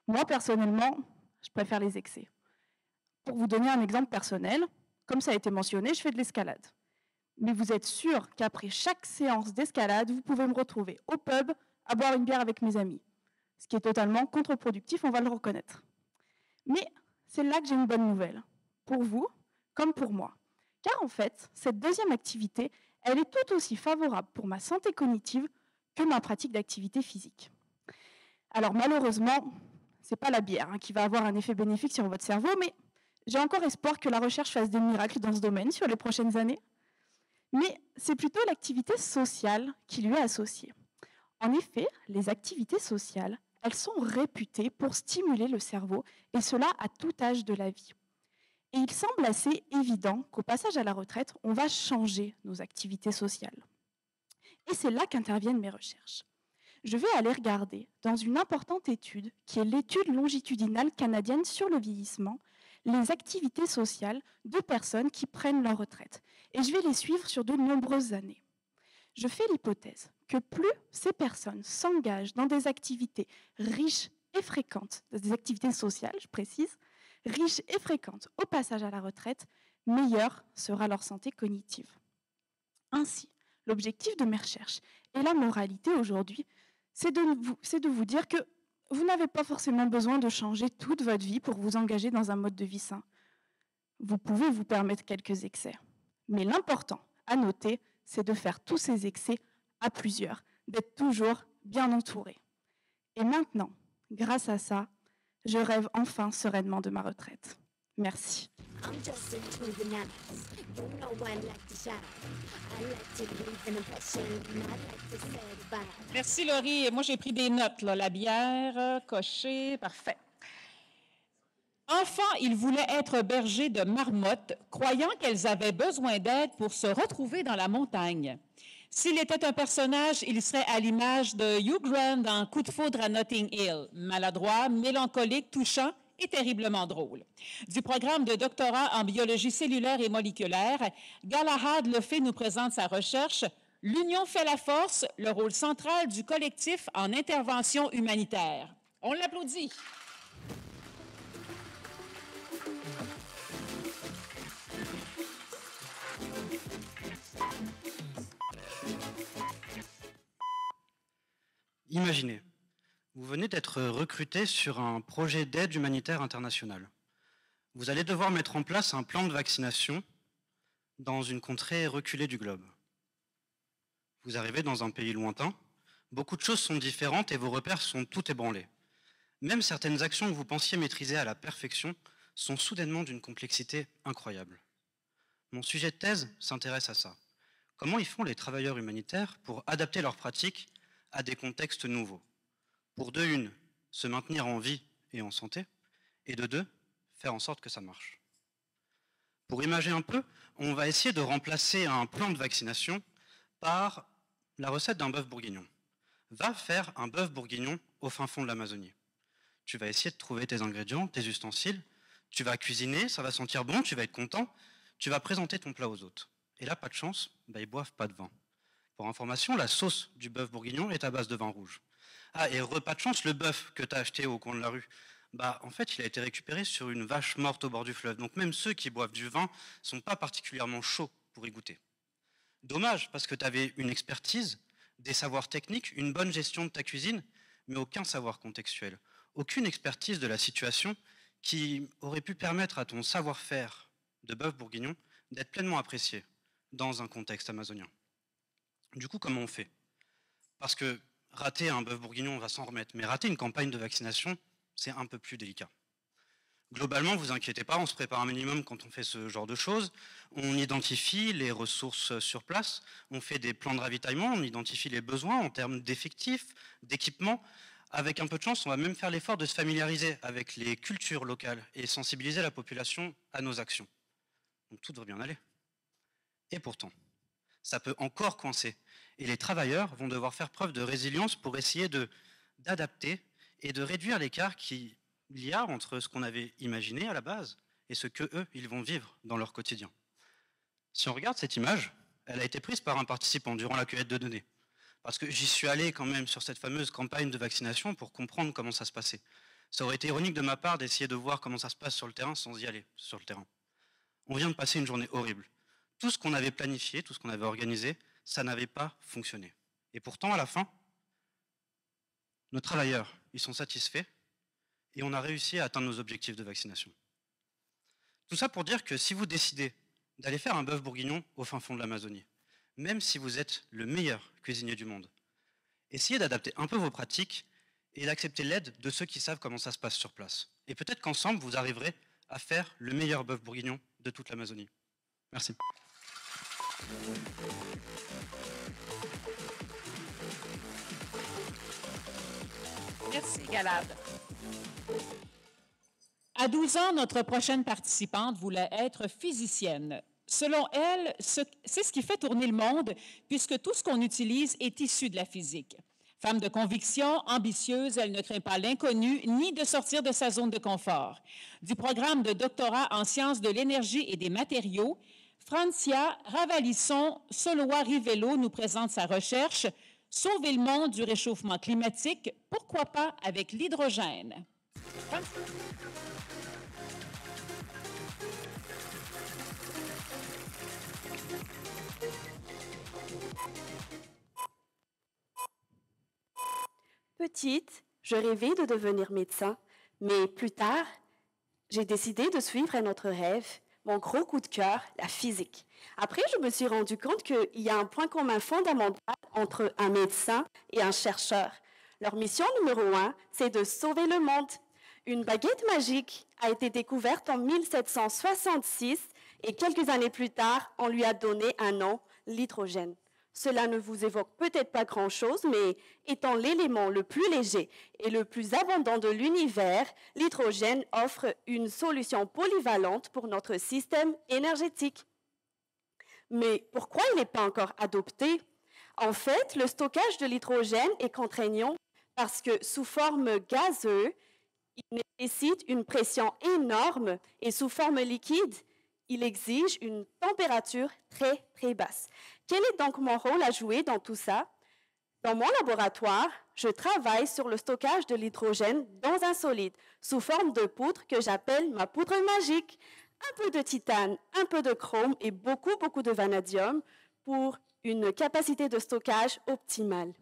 Moi, personnellement, je préfère les excès. Pour vous donner un exemple personnel, comme ça a été mentionné, je fais de l'escalade. Mais vous êtes sûr qu'après chaque séance d'escalade, vous pouvez me retrouver au pub à boire une bière avec mes amis. Ce qui est totalement contre-productif, on va le reconnaître. Mais c'est là que j'ai une bonne nouvelle. Pour vous, comme pour moi. Car en fait, cette deuxième activité, elle est tout aussi favorable pour ma santé cognitive que ma pratique d'activité physique. Alors malheureusement, ce n'est pas la bière hein, qui va avoir un effet bénéfique sur votre cerveau, mais j'ai encore espoir que la recherche fasse des miracles dans ce domaine sur les prochaines années. Mais c'est plutôt l'activité sociale qui lui est associée. En effet, les activités sociales, elles sont réputées pour stimuler le cerveau, et cela à tout âge de la vie. Et il semble assez évident qu'au passage à la retraite, on va changer nos activités sociales. Et c'est là qu'interviennent mes recherches. Je vais aller regarder dans une importante étude, qui est l'étude longitudinale canadienne sur le vieillissement, les activités sociales de personnes qui prennent leur retraite. Et je vais les suivre sur de nombreuses années. Je fais l'hypothèse que plus ces personnes s'engagent dans des activités riches et fréquentes, des activités sociales, je précise, riches et fréquentes au passage à la retraite, meilleure sera leur santé cognitive. Ainsi, l'objectif de mes recherches et la moralité aujourd'hui, c'est de, de vous dire que vous n'avez pas forcément besoin de changer toute votre vie pour vous engager dans un mode de vie sain. Vous pouvez vous permettre quelques excès. Mais l'important à noter, c'est de faire tous ces excès à plusieurs, d'être toujours bien entouré. Et maintenant, grâce à ça, je rêve enfin sereinement de ma retraite. Merci. Merci Laurie. Moi j'ai pris des notes. Là. La bière, cochée, parfait. Enfant, il voulait être berger de marmottes, croyant qu'elles avaient besoin d'aide pour se retrouver dans la montagne. S'il était un personnage, il serait à l'image de Hugh Grant dans Coup de foudre à Notting Hill, maladroit, mélancolique, touchant et terriblement drôle. Du programme de doctorat en biologie cellulaire et moléculaire, Galahad Lefebvre nous présente sa recherche L'union fait la force, le rôle central du collectif en intervention humanitaire. On l'applaudit. Imaginez, vous venez d'être recruté sur un projet d'aide humanitaire internationale. Vous allez devoir mettre en place un plan de vaccination dans une contrée reculée du globe. Vous arrivez dans un pays lointain, beaucoup de choses sont différentes et vos repères sont tout ébranlés. Même certaines actions que vous pensiez maîtriser à la perfection sont soudainement d'une complexité incroyable. Mon sujet de thèse s'intéresse à ça. Comment y font les travailleurs humanitaires pour adapter leurs pratiques à des contextes nouveaux. Pour de une, se maintenir en vie et en santé, et de deux, faire en sorte que ça marche. Pour imaginer un peu, on va essayer de remplacer un plan de vaccination par la recette d'un bœuf bourguignon. Va faire un bœuf bourguignon au fin fond de l'Amazonie. Tu vas essayer de trouver tes ingrédients, tes ustensiles. Tu vas cuisiner, ça va sentir bon, tu vas être content. Tu vas présenter ton plat aux autres. Et là, pas de chance, bah, ils boivent pas de vin. Pour information, la sauce du bœuf bourguignon est à base de vin rouge. Ah, et repas de chance, le bœuf que tu as acheté au coin de la rue, bah, en fait, il a été récupéré sur une vache morte au bord du fleuve. Donc même ceux qui boivent du vin sont pas particulièrement chauds pour y goûter. Dommage, parce que tu avais une expertise, des savoirs techniques, une bonne gestion de ta cuisine, mais aucun savoir contextuel, aucune expertise de la situation qui aurait pu permettre à ton savoir-faire de bœuf bourguignon d'être pleinement apprécié dans un contexte amazonien. Du coup, comment on fait? Parce que rater un bœuf bourguignon, on va s'en remettre, mais rater une campagne de vaccination, c'est un peu plus délicat. Globalement, vous inquiétez pas, on se prépare un minimum quand on fait ce genre de choses. On identifie les ressources sur place, on fait des plans de ravitaillement, on identifie les besoins en termes d'effectifs, d'équipements. Avec un peu de chance, on va même faire l'effort de se familiariser avec les cultures locales et sensibiliser la population à nos actions. Tout devrait bien aller. Et pourtant, ça peut encore coincer. Et les travailleurs vont devoir faire preuve de résilience pour essayer d'adapter et de réduire l'écart qu'il y a entre ce qu'on avait imaginé à la base et ce que eux, ils vont vivre dans leur quotidien. Si on regarde cette image, elle a été prise par un participant durant la cueillette de données. Parce que j'y suis allé quand même sur cette fameuse campagne de vaccination pour comprendre comment ça se passait. Ça aurait été ironique de ma part d'essayer de voir comment ça se passe sur le terrain sans y aller sur le terrain. On vient de passer une journée horrible. Tout ce qu'on avait planifié, tout ce qu'on avait organisé, ça n'avait pas fonctionné. Et pourtant, à la fin, nos travailleurs, ils sont satisfaits et on a réussi à atteindre nos objectifs de vaccination. Tout ça pour dire que si vous décidez d'aller faire un bœuf bourguignon au fin fond de l'Amazonie, même si vous êtes le meilleur cuisinier du monde, essayez d'adapter un peu vos pratiques et d'accepter l'aide de ceux qui savent comment ça se passe sur place. Et peut-être qu'ensemble, vous arriverez à faire le meilleur bœuf bourguignon de toute l'Amazonie. Merci. Merci, Galade. À 12 ans, notre prochaine participante voulait être physicienne. Selon elle, c'est ce qui fait tourner le monde, puisque tout ce qu'on utilise est issu de la physique. Femme de conviction, ambitieuse, elle ne craint pas l'inconnu ni de sortir de sa zone de confort. Du programme de doctorat en sciences de l'énergie et des matériaux, Francia Ravalisson Soloa Rivello nous présente sa recherche Sauver le monde du réchauffement climatique, pourquoi pas avec l'hydrogène? Petite, je rêvais de devenir médecin, mais plus tard, j'ai décidé de suivre un autre rêve, mon gros coup de cœur, la physique. Après, je me suis rendu compte qu'il y a un point commun fondamental entre un médecin et un chercheur. Leur mission numéro un, c'est de sauver le monde. Une baguette magique a été découverte en 1766 et quelques années plus tard, on lui a donné un nom, l'hydrogène. Cela ne vous évoque peut-être pas grand-chose, mais étant l'élément le plus léger et le plus abondant de l'univers, l'hydrogène offre une solution polyvalente pour notre système énergétique. Mais pourquoi il n'est pas encore adopté? En fait, le stockage de l'hydrogène est contraignant parce que sous forme gazeuse, il nécessite une pression énorme et sous forme liquide, il exige une température très très basse. Quel est donc mon rôle à jouer dans tout ça? Dans mon laboratoire, je travaille sur le stockage de l'hydrogène dans un solide sous forme de poudre que j'appelle ma poudre magique. Un peu de titane, un peu de chrome et beaucoup beaucoup de vanadium pour une capacité de stockage optimale.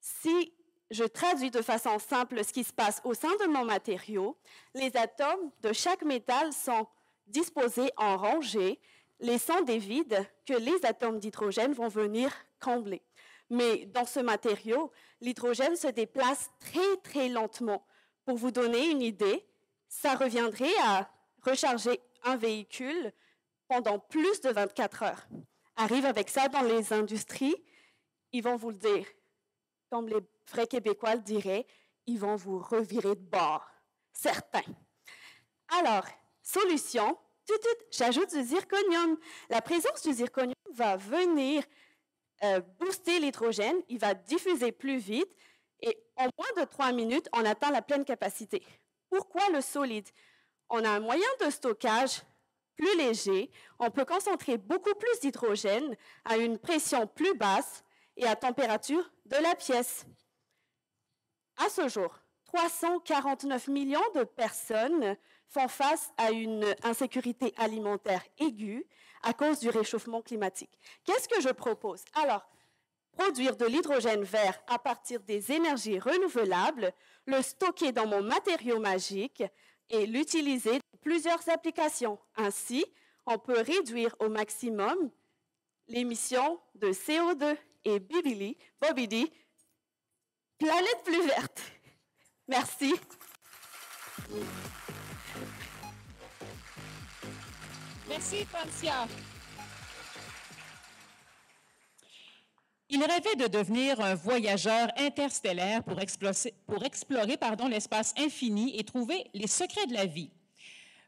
Si je traduis de façon simple ce qui se passe au sein de mon matériau, les atomes de chaque métal sont disposés en rangées, laissant des vides que les atomes d'hydrogène vont venir combler. Mais dans ce matériau, l'hydrogène se déplace très très lentement. Pour vous donner une idée, ça reviendrait à recharger un véhicule pendant plus de 24 heures. Arrive avec ça dans les industries, ils vont vous le dire. Comme les vrais Québécois le diraient, ils vont vous revirer de bord. Certains. Alors, solution, j'ajoute du zirconium. La présence du zirconium va venir euh, booster l'hydrogène, il va diffuser plus vite Et en moins de trois minutes, on atteint la pleine capacité. Pourquoi le solide? On a un moyen de stockage plus léger, on peut concentrer beaucoup plus d'hydrogène à une pression plus basse et à température de la pièce. À ce jour, 349 millions de personnes font face à une insécurité alimentaire aiguë à cause du réchauffement climatique. Qu'est-ce que je propose? Alors, produire de l'hydrogène vert à partir des énergies renouvelables, le stocker dans mon matériau magique et l'utiliser dans plusieurs applications. Ainsi, on peut réduire au maximum l'émission de CO2 et Bibili, Bobidi, planète plus verte. Merci. Merci, Francia. Il rêvait de devenir un voyageur interstellaire pour explorer, pour explorer l'espace infini et trouver les secrets de la vie.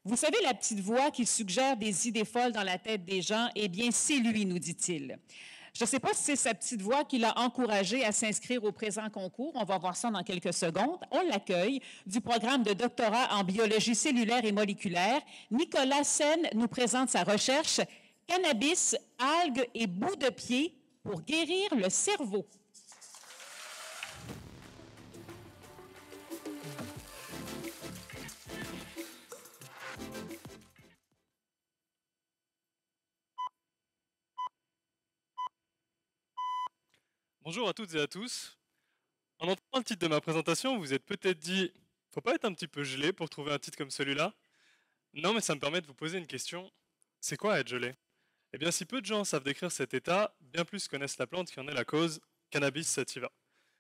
Vous savez, la petite voix qui suggère des idées folles dans la tête des gens, eh bien, c'est lui, nous dit-il. Je ne sais pas si c'est sa petite voix qui l'a encouragé à s'inscrire au présent concours. On va voir ça dans quelques secondes. On l'accueille du programme de doctorat en biologie cellulaire et moléculaire. Nicolas Sen nous présente sa recherche Cannabis, algues et bouts de pied pour guérir le cerveau. Bonjour à toutes et à tous. En entendant le titre de ma présentation, vous vous êtes peut-être dit faut pas être un petit peu gelé pour trouver un titre comme celui-là Non, mais ça me permet de vous poser une question. C'est quoi être gelé? Eh bien, si peu de gens savent décrire cet état, bien plus connaissent la plante qui en est la cause, Cannabis sativa.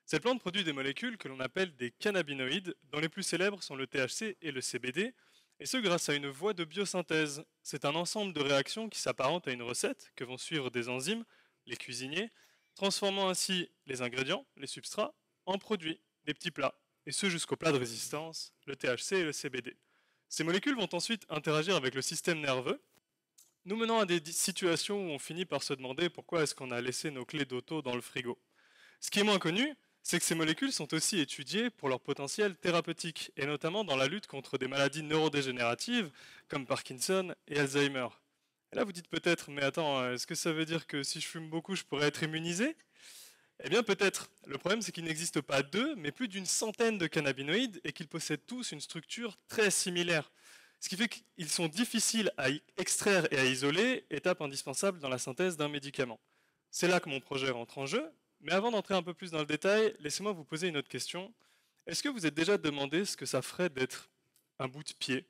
Cette plante produit des molécules que l'on appelle des cannabinoïdes, dont les plus célèbres sont le THC et le CBD, et ce grâce à une voie de biosynthèse. C'est un ensemble de réactions qui s'apparentent à une recette que vont suivre des enzymes, les cuisiniers, transformant ainsi les ingrédients, les substrats, en produits, des petits plats, et ce jusqu'au plat de résistance, le THC et le CBD. Ces molécules vont ensuite interagir avec le système nerveux, nous menant à des situations où on finit par se demander pourquoi est-ce qu'on a laissé nos clés d'auto dans le frigo. Ce qui est moins connu, c'est que ces molécules sont aussi étudiées pour leur potentiel thérapeutique, et notamment dans la lutte contre des maladies neurodégénératives comme Parkinson et Alzheimer. Et là, vous dites peut-être, mais attends, est-ce que ça veut dire que si je fume beaucoup, je pourrais être immunisé? Eh bien, peut-être. Le problème, c'est qu'il n'existe pas deux, mais plus d'une centaine de cannabinoïdes et qu'ils possèdent tous une structure très similaire. Ce qui fait qu'ils sont difficiles à extraire et à isoler, étape indispensable dans la synthèse d'un médicament. C'est là que mon projet rentre en jeu, mais avant d'entrer un peu plus dans le détail, laissez-moi vous poser une autre question. Est-ce que vous êtes déjà demandé ce que ça ferait d'être un bout de pied?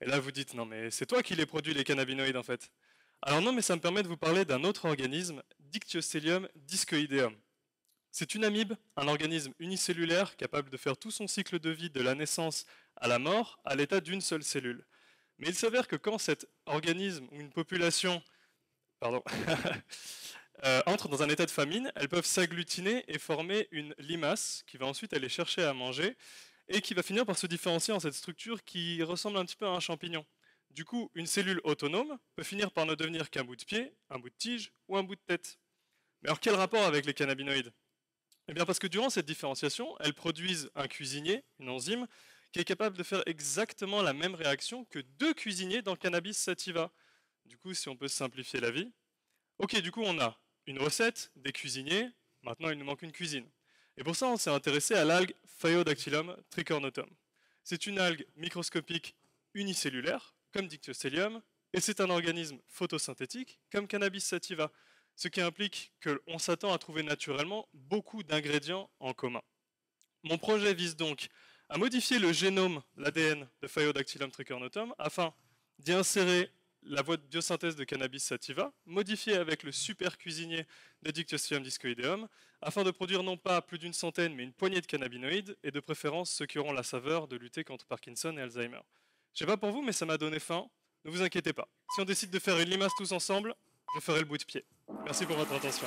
Et là, vous dites, non, mais c'est toi qui les produis, les cannabinoïdes, en fait. Alors non, mais ça me permet de vous parler d'un autre organisme, Dictyostelium discoideum. C'est une amibe, un organisme unicellulaire capable de faire tout son cycle de vie de la naissance à la mort à l'état d'une seule cellule. Mais il s'avère que quand cet organisme ou une population pardon, euh, entre dans un état de famine, elles peuvent s'agglutiner et former une limace qui va ensuite aller chercher à manger et qui va finir par se différencier en cette structure qui ressemble un petit peu à un champignon. Du coup, une cellule autonome peut finir par ne devenir qu'un bout de pied, un bout de tige ou un bout de tête. Mais alors quel rapport avec les cannabinoïdes? Eh bien parce que durant cette différenciation, elles produisent un cuisinier, une enzyme, qui est capable de faire exactement la même réaction que deux cuisiniers dans cannabis sativa. Du coup, si on peut simplifier la vie. Ok, du coup, on a une recette, des cuisiniers, maintenant il nous manque une cuisine. Et pour ça, on s'est intéressé à l'algue Phaeodactylum tricornotum. C'est une algue microscopique unicellulaire, comme Dictyostelium, et c'est un organisme photosynthétique, comme Cannabis sativa, ce qui implique qu'on s'attend à trouver naturellement beaucoup d'ingrédients en commun. Mon projet vise donc à modifier le génome, l'ADN de Phaeodactylum tricornotum, afin d'y insérer la voie de biosynthèse de cannabis sativa, modifiée avec le super cuisinier de Dictyostelium discoideum, afin de produire non pas plus d'une centaine, mais une poignée de cannabinoïdes, et de préférence ceux qui auront la saveur de lutter contre Parkinson et Alzheimer. Je sais pas pour vous, mais ça m'a donné faim. Ne vous inquiétez pas. Si on décide de faire une limace tous ensemble, je ferai le bout de pied. Merci pour votre attention.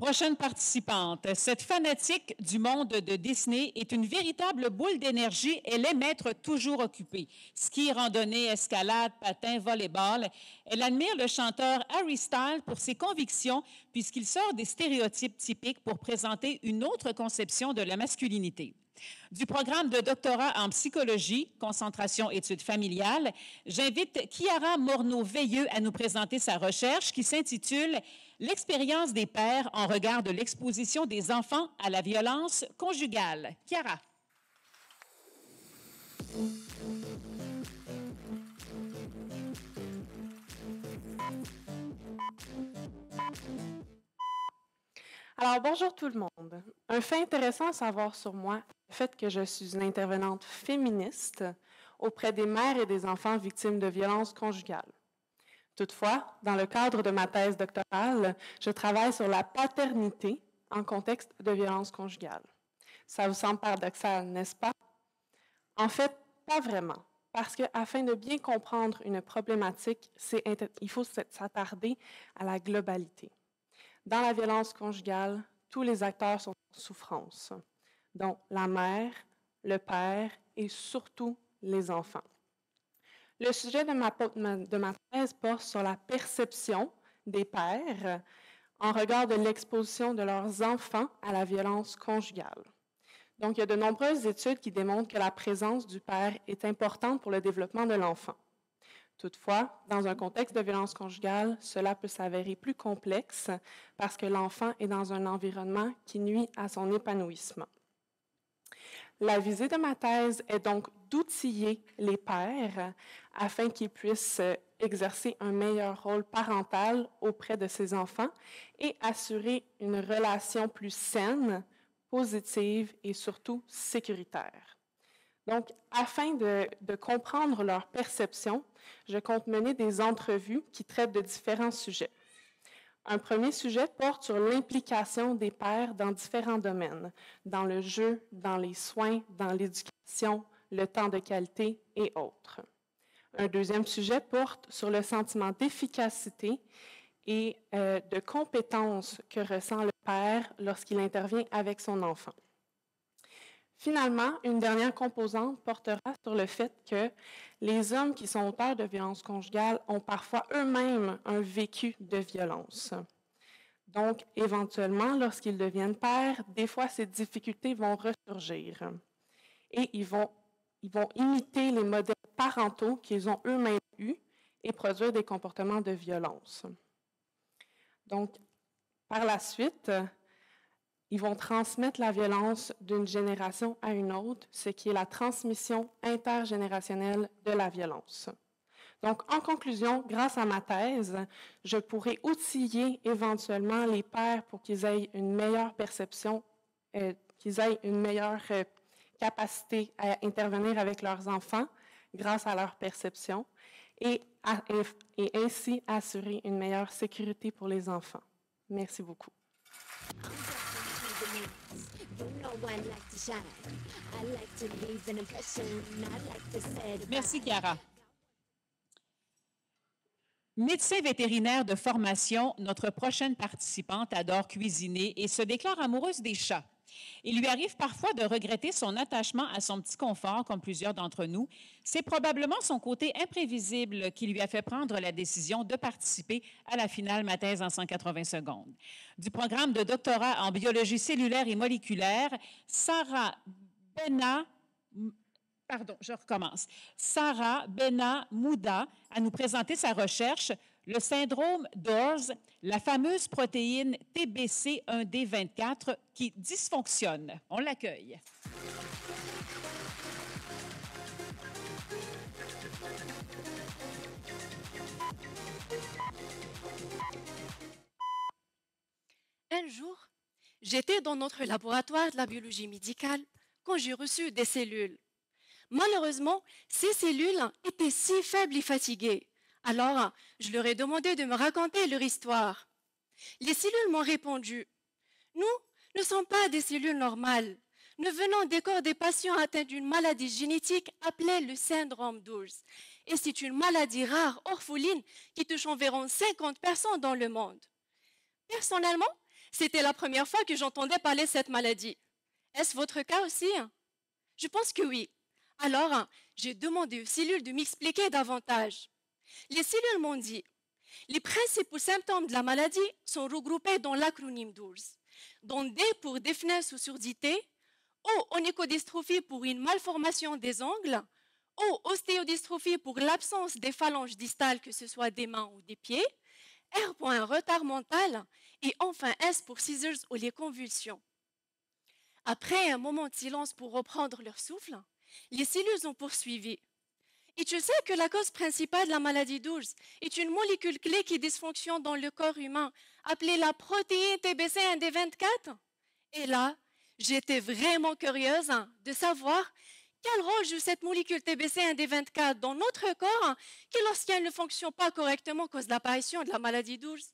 Prochaine participante. Cette fanatique du monde de Disney est une véritable boule d'énergie. Elle aime être toujours occupée. Ski, randonnée, escalade, patin, volleyball. Elle admire le chanteur Harry Styles pour ses convictions puisqu'il sort des stéréotypes typiques pour présenter une autre conception de la masculinité. Du programme de doctorat en psychologie, concentration études familiales, j'invite Chiara Morneau-Veilleux à nous présenter sa recherche qui s'intitule L'expérience des pères en regard de l'exposition des enfants à la violence conjugale. Chiara. Alors, bonjour tout le monde. Un fait intéressant à savoir sur moi, le fait que je suis une intervenante féministe auprès des mères et des enfants victimes de violences conjugales. Toutefois, dans le cadre de ma thèse doctorale, je travaille sur la paternité en contexte de violence conjugale. Ça vous semble paradoxal, n'est-ce pas? En fait, pas vraiment. Parce qu'afin de bien comprendre une problématique, il faut s'attarder à la globalité. Dans la violence conjugale, tous les acteurs sont en souffrance, dont la mère, le père et surtout les enfants. Le sujet de ma, thèse porte sur la perception des pères en regard de l'exposition de leurs enfants à la violence conjugale. Donc, il y a de nombreuses études qui démontrent que la présence du père est importante pour le développement de l'enfant. Toutefois, dans un contexte de violence conjugale, cela peut s'avérer plus complexe parce que l'enfant est dans un environnement qui nuit à son épanouissement. La visée de ma thèse est donc d'outiller les pères afin qu'ils puissent exercer un meilleur rôle parental auprès de ses enfants et assurer une relation plus saine, positive et surtout sécuritaire. Donc, afin de, de, comprendre leur perception, je compte mener des entrevues qui traitent de différents sujets. Un premier sujet porte sur l'implication des pères dans différents domaines, dans le jeu, dans les soins, dans l'éducation, le temps de qualité et autres. Un deuxième sujet porte sur le sentiment d'efficacité et euh, de compétence que ressent le père lorsqu'il intervient avec son enfant. Finalement, une dernière composante portera sur le fait que les hommes qui sont auteurs de violences conjugales ont parfois eux-mêmes un vécu de violence. Donc, éventuellement, lorsqu'ils deviennent pères, des fois, ces difficultés vont ressurgir et ils vont, ils vont imiter les modèles parentaux qu'ils ont eux-mêmes eus et produire des comportements de violence. Donc, par la suite, ils vont transmettre la violence d'une génération à une autre, ce qui est la transmission intergénérationnelle de la violence. Donc, en conclusion, grâce à ma thèse, je pourrais outiller éventuellement les pères pour qu'ils aient une meilleure perception, euh, qu'ils aient une meilleure euh, capacité à intervenir avec leurs enfants grâce à leur perception et, et ainsi assurer une meilleure sécurité pour les enfants. Merci beaucoup. Merci, Chiara. Médecin vétérinaire de formation, notre prochaine participante adore cuisiner et se déclare amoureuse des chats. Il lui arrive parfois de regretter son attachement à son petit confort, comme plusieurs d'entre nous. C'est probablement son côté imprévisible qui lui a fait prendre la décision de participer à la finale ma en 180 secondes. Du programme de doctorat en biologie cellulaire et moléculaire, Sarah Bena pardon, je recommence. Sarah Bena Mouda a nous présenté sa recherche le syndrome d'ORS, la fameuse protéine TBC1D24 qui dysfonctionne. On l'accueille. Un jour, j'étais dans notre laboratoire de la biologie médicale quand j'ai reçu des cellules. Malheureusement, ces cellules étaient si faibles et fatiguées alors, je leur ai demandé de me raconter leur histoire. Les cellules m'ont répondu, nous ne sommes pas des cellules normales. Nous venons des corps des patients atteints d'une maladie génétique appelée le syndrome d'Urs. Et c'est une maladie rare, orpheline, qui touche environ 50 personnes dans le monde. Personnellement, C'était la première fois que j'entendais parler de cette maladie. Est-ce votre cas aussi? Je pense que oui. Alors, j'ai demandé aux cellules de m'expliquer davantage. Les cellules dit, les principaux symptômes de la maladie sont regroupés dans l'acronyme 12, dont D pour défnesse ou surdité, O onychodystrophie pour une malformation des ongles, O ostéodystrophie pour l'absence des phalanges distales, que ce soit des mains ou des pieds, R pour un retard mental, et enfin S pour scissors ou les convulsions. Après un moment de silence pour reprendre leur souffle, les cellules ont poursuivi. Et tu sais que la cause principale de la maladie 12 est une molécule clé qui dysfonctionne dans le corps humain, appelée la protéine TBC1D24 Et là, j'étais vraiment curieuse de savoir quel rôle joue cette molécule TBC1D24 dans notre corps qui, lorsqu'elle ne fonctionne pas correctement, cause l'apparition de la maladie 12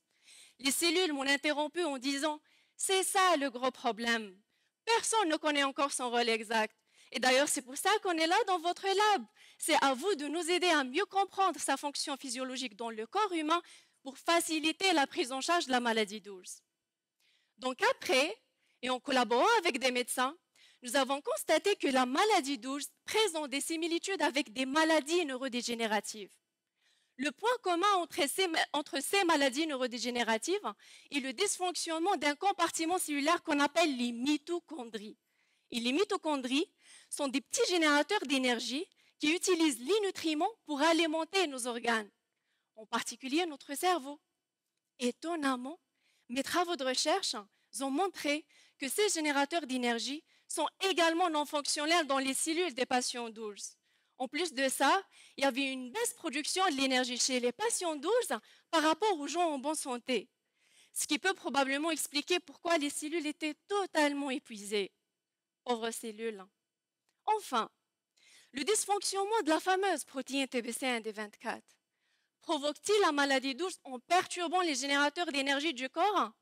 Les cellules m'ont interrompu en disant C'est ça le gros problème. Personne ne connaît encore son rôle exact. Et d'ailleurs, c'est pour ça qu'on est là dans votre lab. C'est à vous de nous aider à mieux comprendre sa fonction physiologique dans le corps humain pour faciliter la prise en charge de la maladie 12. Donc après, et en collaborant avec des médecins, nous avons constaté que la maladie 12 présente des similitudes avec des maladies neurodégénératives. Le point commun entre ces, entre ces, maladies neurodégénératives est le dysfonctionnement d'un compartiment cellulaire qu'on appelle les mitochondries. Et les mitochondries sont des petits générateurs d'énergie qui utilisent les nutriments pour alimenter nos organes, en particulier notre cerveau. Étonnamment, mes travaux de recherche ont montré que ces générateurs d'énergie sont également non fonctionnels dans les cellules des patients 12. En plus de ça, il y avait une baisse production de l'énergie chez les patients 12 par rapport aux gens en bonne santé, ce qui peut probablement expliquer pourquoi les cellules étaient totalement épuisées. Pauvres cellules. Enfin, le dysfonctionnement de la fameuse protéine TBC1D24 provoque-t-il la maladie 12 en perturbant les générateurs d'énergie du corps?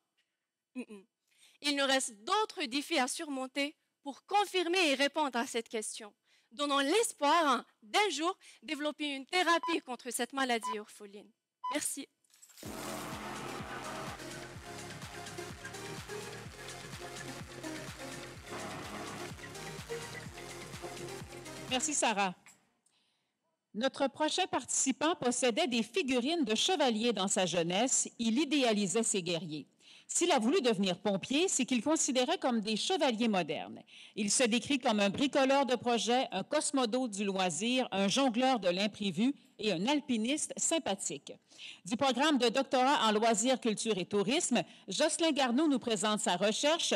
Il nous reste d'autres défis à surmonter pour confirmer et répondre à cette question, donnant l'espoir d'un jour développer une thérapie contre cette maladie orpheline. Merci. Merci, Sarah. Notre prochain participant possédait des figurines de chevaliers dans sa jeunesse. Il idéalisait ses guerriers. S'il a voulu devenir pompier, c'est qu'il considérait comme des chevaliers modernes. Il se décrit comme un bricoleur de projet, un cosmodo du loisir, un jongleur de l'imprévu et un alpiniste sympathique. Du programme de doctorat en loisirs, culture et tourisme, Jocelyn Garneau nous présente sa recherche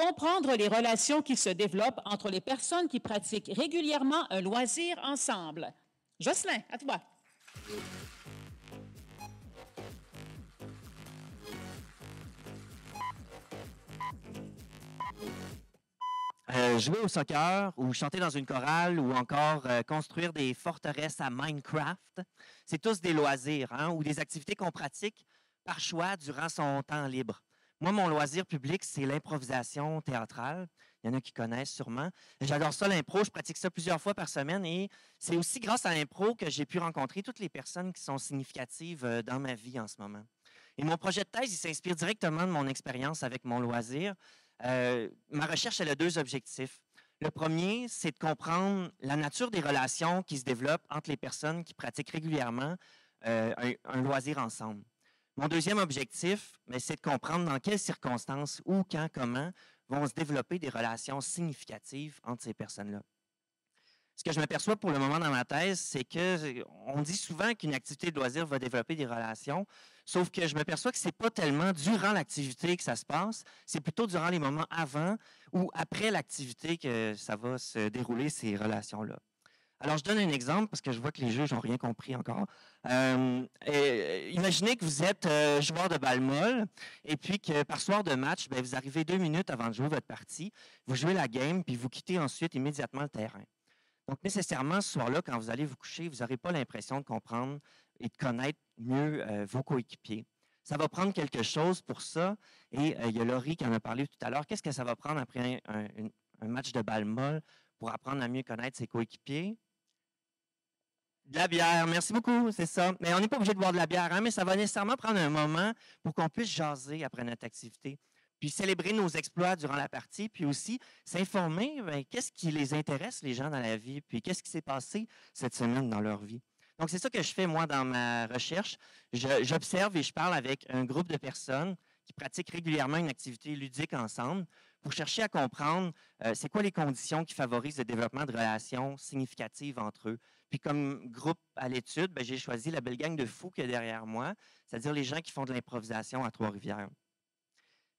Comprendre les relations qui se développent entre les personnes qui pratiquent régulièrement un loisir ensemble. Jocelyn, à toi. Euh, jouer au soccer ou chanter dans une chorale ou encore euh, construire des forteresses à Minecraft, c'est tous des loisirs hein, ou des activités qu'on pratique par choix durant son temps libre. Moi, mon loisir public, c'est l'improvisation théâtrale. Il y en a qui connaissent sûrement. J'adore ça, l'impro. Je pratique ça plusieurs fois par semaine et c'est aussi grâce à l'impro que j'ai pu rencontrer toutes les personnes qui sont significatives euh, dans ma vie en ce moment. Et mon projet de thèse, il s'inspire directement de mon expérience avec mon loisir. Euh, ma recherche, elle a deux objectifs. Le premier, c'est de comprendre la nature des relations qui se développent entre les personnes qui pratiquent régulièrement euh, un, loisir ensemble. Mon deuxième objectif, c'est de comprendre dans quelles circonstances, où, quand, comment vont se développer des relations significatives entre ces personnes-là. Ce que je m'aperçois pour le moment dans ma thèse, c'est que on dit souvent qu'une activité de loisir va développer des relations, sauf que je m'aperçois que ce n'est pas tellement durant l'activité que ça se passe, c'est plutôt durant les moments avant ou après l'activité que ça va se dérouler, ces relations-là. Alors, je donne un exemple parce que je vois que les juges n'ont rien compris encore. Euh, imaginez que vous êtes euh, joueur de balle molle et puis que par soir de match, ben, vous arrivez deux minutes avant de jouer votre partie, vous jouez la game puis vous quittez ensuite immédiatement le terrain. Donc, nécessairement, ce soir-là, quand vous allez vous coucher, vous n'aurez pas l'impression de comprendre et de connaître mieux euh, vos coéquipiers. Ça va prendre quelque chose pour ça. Et il y a Laurie qui en a parlé tout à l'heure. Qu'est-ce que ça va prendre après un, un match de balle molle pour apprendre à mieux connaître ses coéquipiers? De la bière, merci beaucoup, c'est ça. Mais on n'est pas obligé de boire de la bière, hein, mais ça va nécessairement prendre un moment pour qu'on puisse jaser après notre activité. puis célébrer nos exploits durant la partie, puis aussi s'informer, ben, qu'est-ce qui les intéresse, les gens dans la vie, puis qu'est-ce qui s'est passé cette semaine dans leur vie. Donc, c'est ça que je fais, moi, dans ma recherche. J'observe et je parle avec un groupe de personnes qui pratiquent régulièrement une activité ludique ensemble pour chercher à comprendre euh, c'est quoi les conditions qui favorisent le développement de relations significatives entre eux? Puis comme groupe à l'étude, ben, j'ai choisi la belle gang de fous qu'il y a derrière moi, c'est-à-dire les gens qui font de l'improvisation à Trois-Rivières.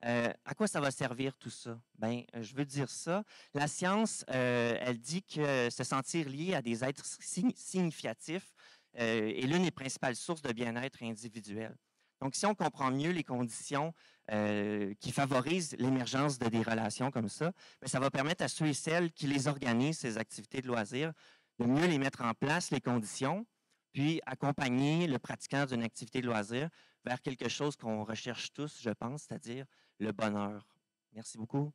Euh, à quoi ça va servir tout ça? Ben, euh, je veux dire ça. La science, elle dit que se sentir lié à des êtres significatifs est l'une des principales sources de bien-être individuel. Donc, si on comprend mieux les conditions qui favorisent l'émergence de des relations comme ça, ben, ça va permettre à ceux et celles qui les organisent, ces activités de loisirs, de mieux les mettre en place, les conditions, puis accompagner le pratiquant d'une activité de loisir vers quelque chose qu'on recherche tous, je pense, c'est-à-dire le bonheur. Merci beaucoup.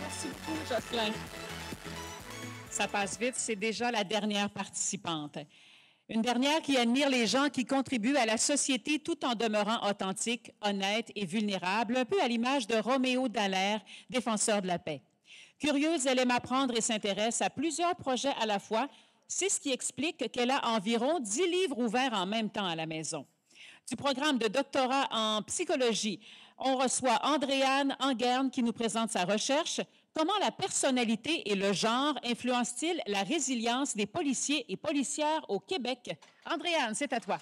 Merci beaucoup, Jocelyn. Ça passe vite, c'est déjà la dernière participante. Une dernière qui admire les gens qui contribuent à la société tout en demeurant authentiques, honnêtes et vulnérables, un peu à l'image de Roméo Dallaire, défenseur de la paix. Curieuse, elle aime apprendre et s'intéresse à plusieurs projets à la fois, c'est ce qui explique qu'elle a environ 10 livres ouverts en même temps à la maison. Du programme de doctorat en psychologie, on reçoit Andréane Angerne qui nous présente sa recherche. Comment la personnalité et le genre influencent-ils la résilience des policiers et policières au Québec? Andréane, c'est à toi.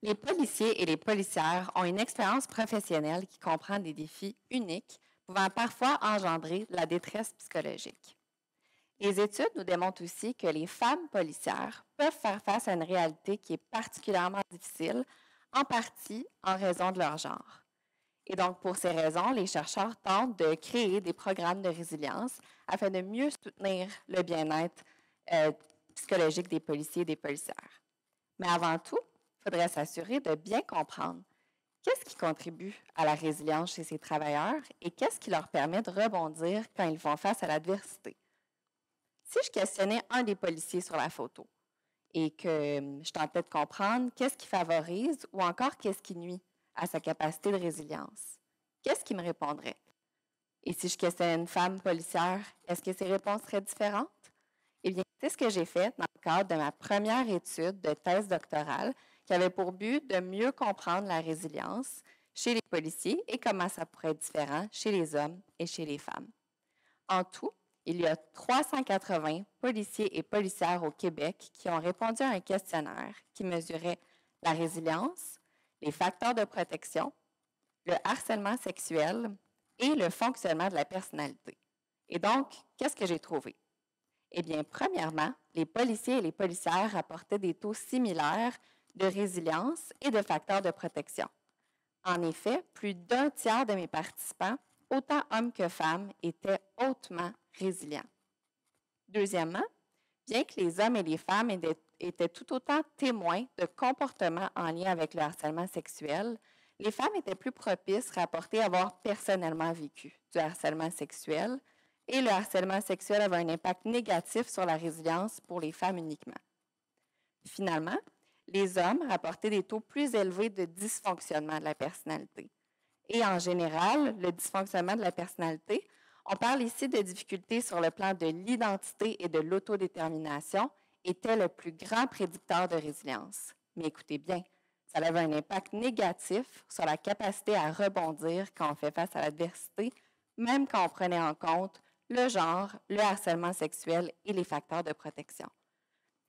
Les policiers et les policières ont une expérience professionnelle qui comprend des défis uniques, pouvant parfois engendrer la détresse psychologique. Les études nous démontrent aussi que les femmes policières peuvent faire face à une réalité qui est particulièrement difficile, en partie en raison de leur genre. Et donc, pour ces raisons, les chercheurs tentent de créer des programmes de résilience afin de mieux soutenir le bien-être euh, psychologique des policiers et des policières. Mais avant tout, il faudrait s'assurer de bien comprendre qu'est-ce qui contribue à la résilience chez ces travailleurs et qu'est-ce qui leur permet de rebondir quand ils font face à l'adversité. Si je questionnais un des policiers sur la photo et que hum, je tentais de comprendre qu'est-ce qui favorise ou encore qu'est-ce qui nuit à sa capacité de résilience, qu'est-ce qui me répondrait? Et si je questionnais une femme policière, est-ce que ses réponses seraient différentes? Eh bien, c'est ce que j'ai fait dans le cadre de ma première étude de thèse doctorale qui avait pour but de mieux comprendre la résilience chez les policiers et comment ça pourrait être différent chez les hommes et chez les femmes. En tout, il y a 380 policiers et policières au Québec qui ont répondu à un questionnaire qui mesurait la résilience, les facteurs de protection, le harcèlement sexuel et le fonctionnement de la personnalité. Et donc, qu'est-ce que j'ai trouvé? Eh bien, premièrement, les policiers et les policières rapportaient des taux similaires de résilience et de facteurs de protection. En effet, plus d'un tiers de mes participants, autant hommes que femmes, étaient hautement résilients. Deuxièmement, bien que les hommes et les femmes étaient tout autant témoins de comportements en lien avec le harcèlement sexuel, les femmes étaient plus propices à rapporter avoir personnellement vécu du harcèlement sexuel et le harcèlement sexuel avait un impact négatif sur la résilience pour les femmes uniquement. Finalement, les hommes rapportaient des taux plus élevés de dysfonctionnement de la personnalité. Et en général, le dysfonctionnement de la personnalité, on parle ici de difficultés sur le plan de l'identité et de l'autodétermination, était le plus grand prédicteur de résilience. Mais écoutez bien, ça avait un impact négatif sur la capacité à rebondir quand on fait face à l'adversité, même quand on prenait en compte le genre, le harcèlement sexuel et les facteurs de protection.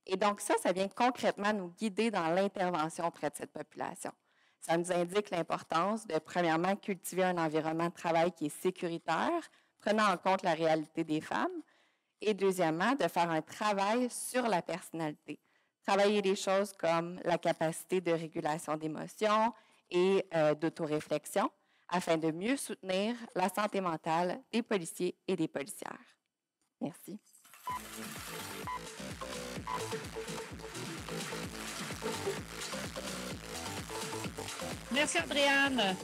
Et donc ça, ça vient concrètement nous guider dans l'intervention auprès de cette population. Ça nous indique l'importance de, premièrement, cultiver un environnement de travail qui est sécuritaire, prenant en compte la réalité des femmes, et deuxièmement, de faire un travail sur la personnalité. Travailler des choses comme la capacité de régulation d'émotions et euh, d'autoréflexion, afin de mieux soutenir la santé mentale des policiers et des policières. Merci. Merci, Andréane.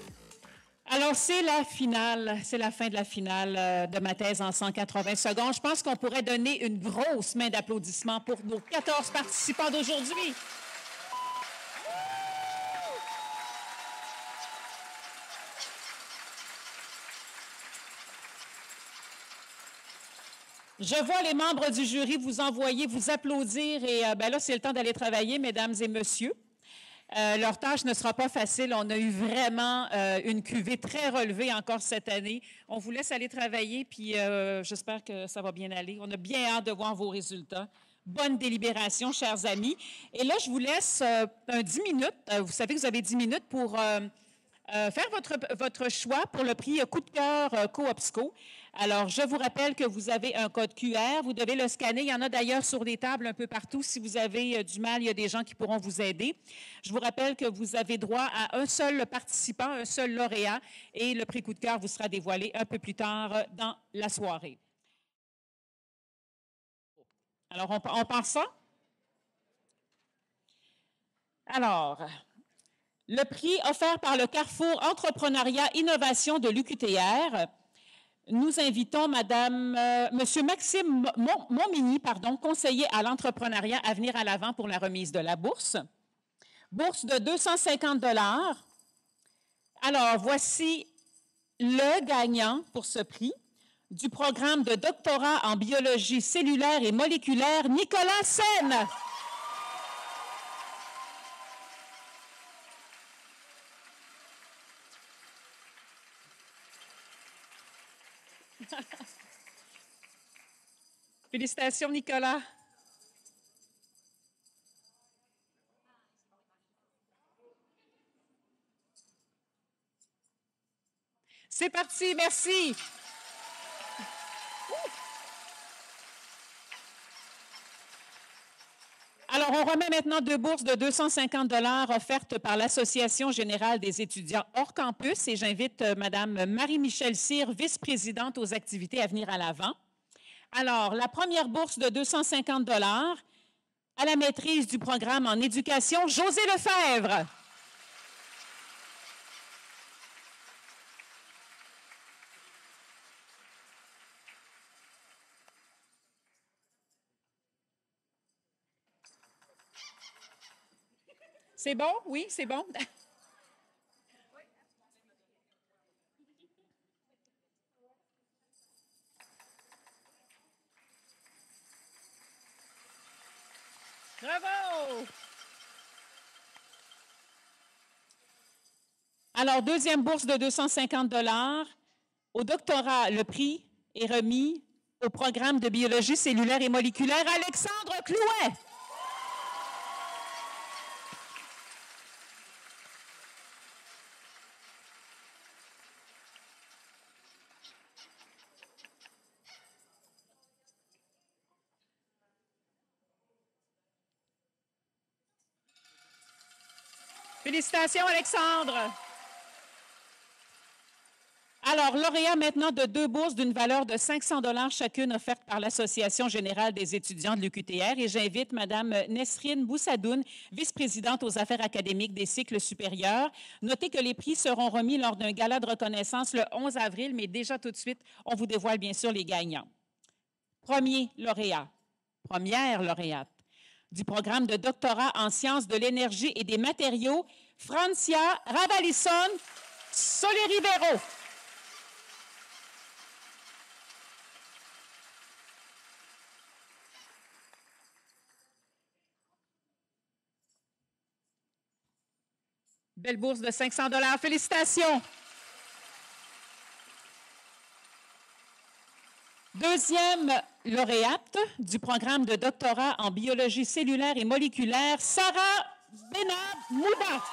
Alors, c'est la finale, c'est la fin de la finale euh, de ma thèse en 180 secondes. Je pense qu'on pourrait donner une grosse main d'applaudissement pour nos 14 participants d'aujourd'hui. Je vois les membres du jury vous envoyer, vous applaudir et euh, ben là, c'est le temps d'aller travailler, mesdames et messieurs. Euh, leur tâche ne sera pas facile. On a eu vraiment euh, une cuvée très relevée encore cette année. On vous laisse aller travailler, puis j'espère que ça va bien aller. On a bien hâte de voir vos résultats. Bonne délibération, chers amis. Et là, je vous laisse un 10 minutes. vous savez que vous avez 10 minutes pour faire votre, votre choix pour le prix Coup de cœur Coopsco. Alors, je vous rappelle que vous avez un code QR. Vous devez le scanner. Il y en a d'ailleurs sur des tables un peu partout. Si vous avez euh, du mal, il y a des gens qui pourront vous aider. Je vous rappelle que vous avez droit à un seul participant, un seul lauréat, et le prix coup de cœur vous sera dévoilé un peu plus tard euh, dans la soirée. Alors, on, on ça? Alors, le prix offert par le Carrefour Entrepreneuriat Innovation de l'UQTR nous invitons Madame, euh, Maxime Montmini, pardon, conseiller à l'entrepreneuriat, à venir à l'avant pour la remise de la bourse. Bourse de 250 dollars. Alors, voici le gagnant pour ce prix du programme de doctorat en biologie cellulaire et moléculaire, Nicolas Sen. Félicitations, Nicolas. C'est parti, merci. Alors, on remet maintenant deux bourses de 250 dollars offertes par l'Association générale des étudiants hors campus et j'invite euh, Mme Marie-Michelle Cyr, vice-présidente aux activités à venir à l'avant. Alors, la première bourse de 250 dollars à la maîtrise du programme en éducation, José Lefebvre. C'est bon? Oui, c'est bon. Bravo! Alors, deuxième bourse de 250 dollars. Au doctorat, le prix est remis au programme de biologie cellulaire et moléculaire Alexandre Clouet. Félicitations, Alexandre. Alors, lauréat maintenant de deux bourses d'une valeur de 500 dollars chacune offertes par l'Association générale des étudiants de l'UQTR et j'invite Mme Nesrine Boussadoun, vice-présidente aux affaires académiques des cycles supérieurs. Notez que les prix seront remis lors d'un gala de reconnaissance le 11 avril, mais déjà tout de suite, on vous dévoile bien sûr les gagnants. Premier lauréat, première lauréate, du programme de doctorat en sciences de l'énergie et des matériaux, Francia Ravalisson Solerivero. Bourse de 500 dollars. Félicitations. Deuxième lauréate du programme de doctorat en biologie cellulaire et moléculaire, Sarah Benab Mouda.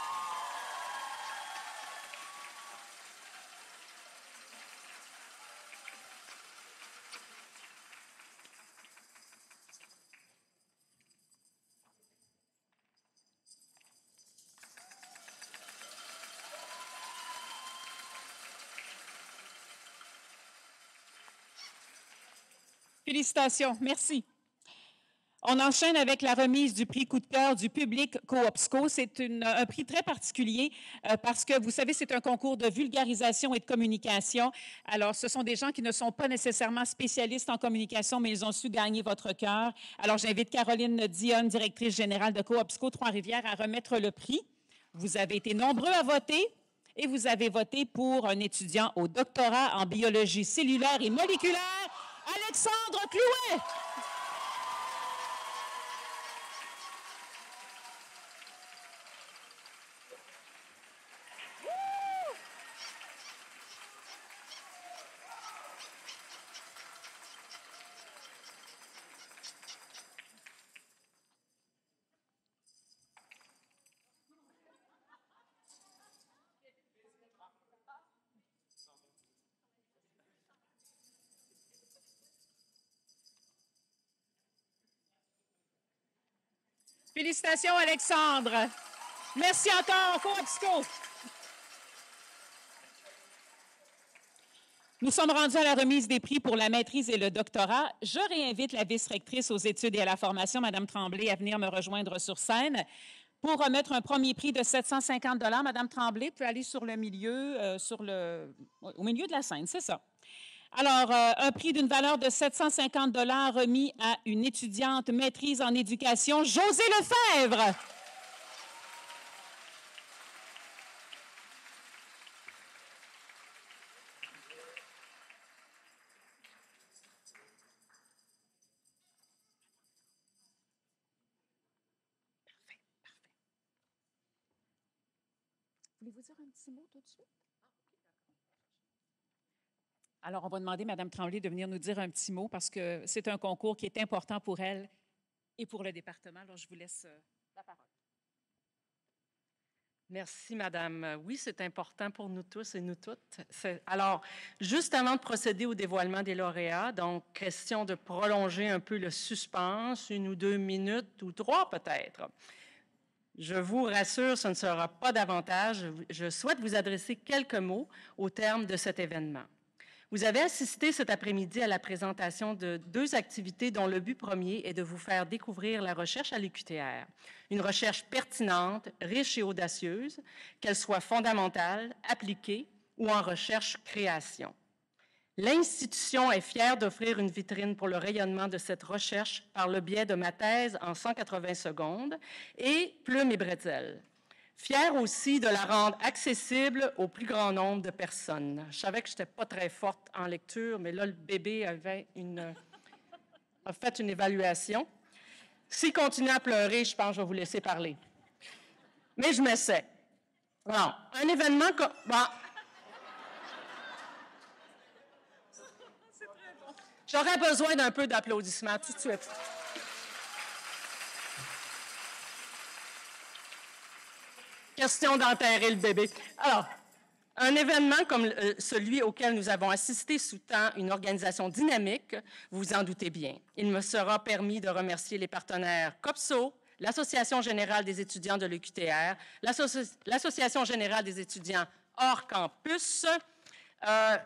Félicitations. Merci. On enchaîne avec la remise du prix coup de cœur du public Coopsco. C'est un prix très particulier euh, parce que, vous savez, c'est un concours de vulgarisation et de communication. Alors, ce sont des gens qui ne sont pas nécessairement spécialistes en communication, mais ils ont su gagner votre cœur. Alors, j'invite Caroline Dionne, directrice générale de Coopsco Trois-Rivières, à remettre le prix. Vous avez été nombreux à voter et vous avez voté pour un étudiant au doctorat en biologie cellulaire et moléculaire, Alexandre Clouet. Félicitations, Alexandre. Merci encore, Coopsco. Nous sommes rendus à la remise des prix pour la maîtrise et le doctorat. Je réinvite la vice-rectrice aux études et à la formation, Mme Tremblay, à venir me rejoindre sur scène pour remettre un premier prix de 750 Madame Tremblay peut aller sur le milieu, euh, sur le, au milieu de la scène, c'est ça. Alors, euh, un prix d'une valeur de 750 dollars remis à une étudiante maîtrise en éducation, José Lefebvre. Voulez-vous dire un petit mot tout de suite? Alors, on va demander Mme Tremblay de venir nous dire un petit mot parce que c'est un concours qui est important pour elle et pour le département. Alors, je vous laisse euh, la parole. Merci, Madame. Oui, c'est important pour nous tous et nous toutes. Alors, juste avant de procéder au dévoilement des lauréats, donc, question de prolonger un peu le suspense, une ou deux minutes ou trois peut-être. Je vous rassure, ce ne sera pas davantage. Je souhaite vous adresser quelques mots au terme de cet événement. Vous avez assisté cet après-midi à la présentation de deux activités dont le but premier est de vous faire découvrir la recherche à l'UQTR. Une recherche pertinente, riche et audacieuse, qu'elle soit fondamentale, appliquée ou en recherche-création. L'institution est fière d'offrir une vitrine pour le rayonnement de cette recherche par le biais de ma thèse en 180 secondes et Plume et Bretzel. Fière aussi de la rendre accessible au plus grand nombre de personnes. Je savais que je n'étais pas très forte en lecture, mais là, le bébé avait une, a fait une évaluation. S'il continue à pleurer, je pense que je vais vous laisser parler. Mais je m'essaie. Un événement comme... bon. J'aurais besoin d'un peu d'applaudissements tout de suite. Question d'enterrer le bébé. Alors, un événement comme euh, celui auquel nous avons assisté sous-tend une organisation dynamique, vous vous en doutez bien. Il me sera permis de remercier les partenaires COPSO, l'Association générale des étudiants de l'UQTR, l'Associ- l'Association générale des étudiants hors campus. Euh,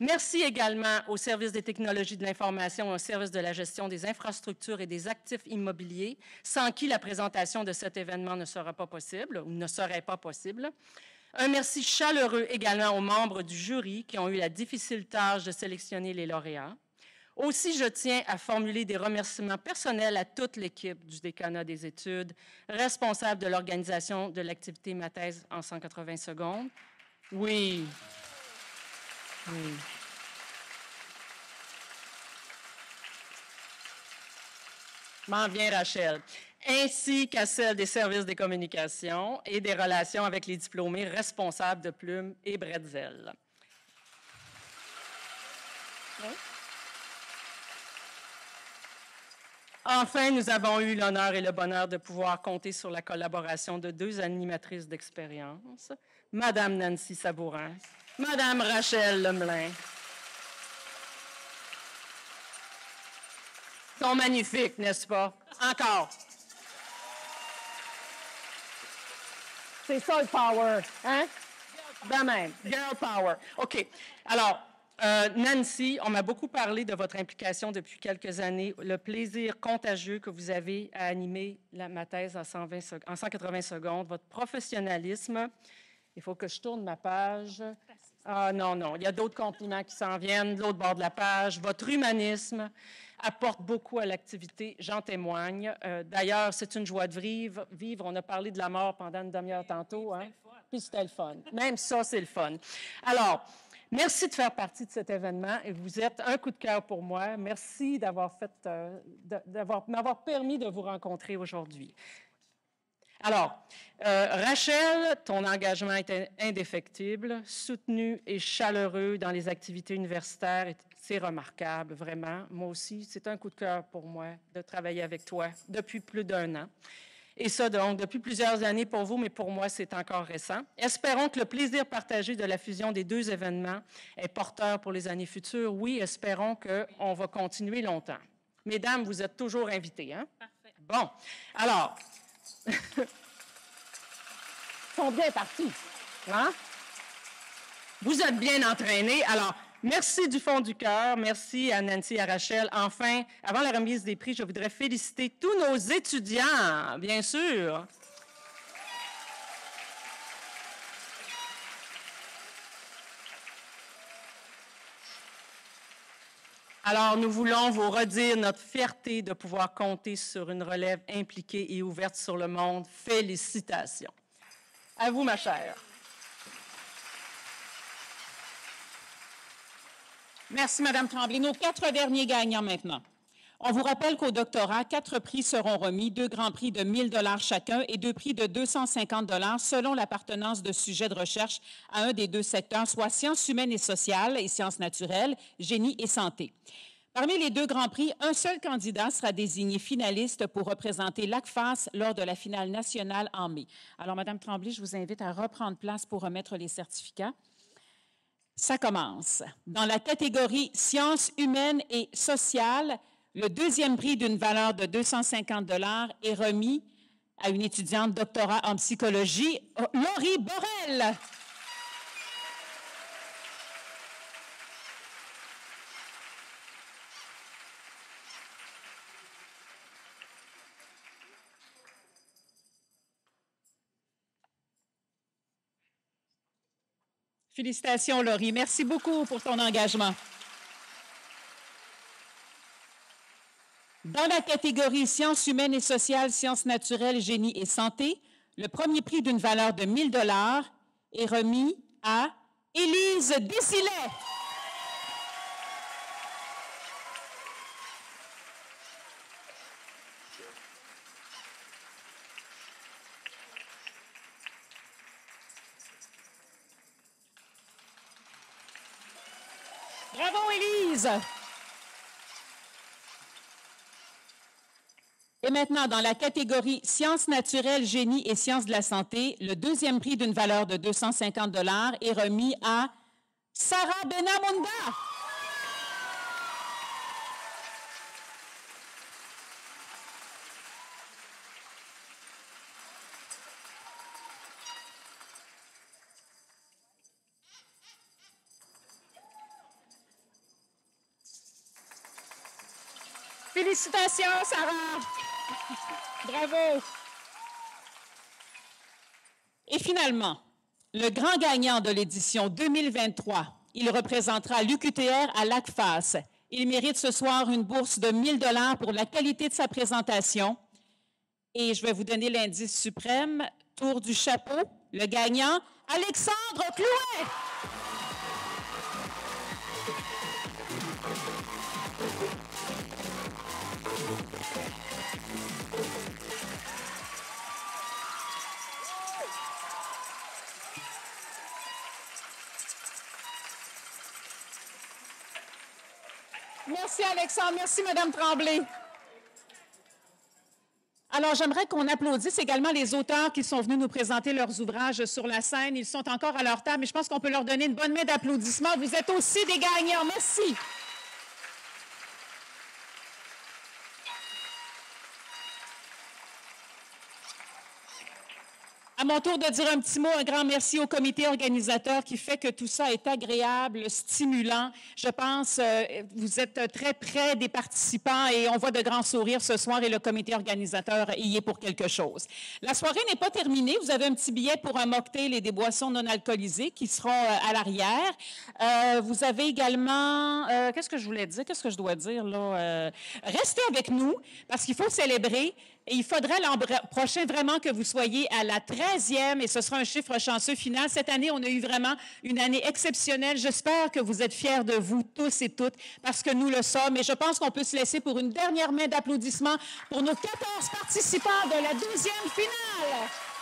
merci également au service des technologies de l'information au service de la gestion des infrastructures et des actifs immobiliers, sans qui la présentation de cet événement ne sera pas possible ou ne serait pas possible. Un merci chaleureux également aux membres du jury qui ont eu la difficile tâche de sélectionner les lauréats. Aussi, je tiens à formuler des remerciements personnels à toute l'équipe du décanat des études, responsable de l'organisation de l'activité Ma thèse en 180 secondes. Oui. Oui. M'en vient Rachel. Ainsi qu'à celle des services des communications et des relations avec les diplômés responsables de Plume et Bretzel. Enfin, nous avons eu l'honneur et le bonheur de pouvoir compter sur la collaboration de deux animatrices d'expérience, Madame Nancy Sabourin, Madame Rachel Lemelin. Ils sont magnifiques, n'est-ce pas? Encore. C'est ça le power, hein? De même. Girl power. OK. Alors, Euh, Nancy, on m'a beaucoup parlé de votre implication depuis quelques années, le plaisir contagieux que vous avez à animer la, ma thèse en, 120 sec- en 180 secondes, votre professionnalisme. Il faut que je tourne ma page. Ah non, non, il y a d'autres compliments qui s'en viennent de l'autre bord de la page. Votre humanisme apporte beaucoup à l'activité, j'en témoigne. Euh, D'ailleurs, c'est une joie de vivre. vivre. On a parlé de la mort pendant une demi-heure tantôt. Hein? Puis c'était le fun. Même ça, c'est le fun. Alors, merci de faire partie de cet événement et vous êtes un coup de cœur pour moi. Merci d'avoir fait, euh, d'avoir, m'avoir permis de vous rencontrer aujourd'hui. Alors, euh, Rachel, ton engagement est indéfectible, soutenu et chaleureux dans les activités universitaires. C'est remarquable, vraiment. Moi aussi, c'est un coup de cœur pour moi de travailler avec toi depuis plus d'un an. Et ça, donc, depuis plusieurs années pour vous, mais pour moi, c'est encore récent. Espérons que le plaisir partagé de la fusion des deux événements est porteur pour les années futures. Oui, espérons qu'on va continuer longtemps. Mesdames, vous êtes toujours invitées, hein? Parfait. Bon. Alors, sont bien partis. Hein? Vous êtes bien entraînés. Alors, merci du fond du cœur. Merci à Nancy et à Rachel. Enfin, avant la remise des prix, je voudrais féliciter tous nos étudiants, bien sûr. Alors, nous voulons vous redire notre fierté de pouvoir compter sur une relève impliquée et ouverte sur le monde. Félicitations. À vous, ma chère. Merci, Madame Tremblay. Nos quatre derniers gagnants maintenant. On vous rappelle qu'au doctorat, quatre prix seront remis, deux grands prix de 1000 dollars chacun et deux prix de 250 dollars selon l'appartenance de sujet de recherche à un des deux secteurs, soit sciences humaines et sociales et sciences naturelles, génie et santé. Parmi les deux grands prix, un seul candidat sera désigné finaliste pour représenter l'ACFAS lors de la finale nationale en mai. Alors, Madame Tremblay, je vous invite à reprendre place pour remettre les certificats. Ça commence. Dans la catégorie sciences humaines et sociales, le deuxième prix d'une valeur de 250 dollars est remis à une étudiante doctorat en psychologie, Laurie Borel. Félicitations, Laurie. Merci beaucoup pour ton engagement. Dans la catégorie sciences humaines et sociales, sciences naturelles, génie et santé, le premier prix d'une valeur de 1000 dollars est remis à Élise Dessilet. Bravo, Élise. Et maintenant, dans la catégorie sciences naturelles, génie et sciences de la santé, le deuxième prix d'une valeur de 250 dollars est remis à Sarah Benamunda. Félicitations, Sarah. Bravo. Et finalement, le grand gagnant de l'édition 2023, il représentera l'UQTR à LACFAS. Il mérite ce soir une bourse de 1000 dollars pour la qualité de sa présentation. Et je vais vous donner l'indice suprême. Tour du chapeau. Le gagnant, Alexandre Clouet. Merci Alexandre, merci Madame Tremblay. Alors, j'aimerais qu'on applaudisse également les auteurs qui sont venus nous présenter leurs ouvrages sur la scène. Ils sont encore à leur table, mais je pense qu'on peut leur donner une bonne main d'applaudissements. Vous êtes aussi des gagnants. Merci. À mon tour de dire un petit mot, un grand merci au comité organisateur qui fait que tout ça est agréable, stimulant. Je pense, euh, vous êtes très près des participants et on voit de grands sourires ce soir et le comité organisateur y est pour quelque chose. La soirée n'est pas terminée. Vous avez un petit billet pour un mocktail et des boissons non alcoolisées qui seront euh, à l'arrière. Euh, vous avez également, euh, qu'est-ce que je voulais dire? Qu'est-ce que je dois dire là? Restez avec nous parce qu'il faut célébrer. Et il faudrait l'an prochain vraiment que vous soyez à la 13e et ce sera un chiffre chanceux final. Cette année, on a eu vraiment une année exceptionnelle. J'espère que vous êtes fiers de vous tous et toutes parce que nous le sommes. Et je pense qu'on peut se laisser pour une dernière main d'applaudissements pour nos 14 participants de la deuxième finale.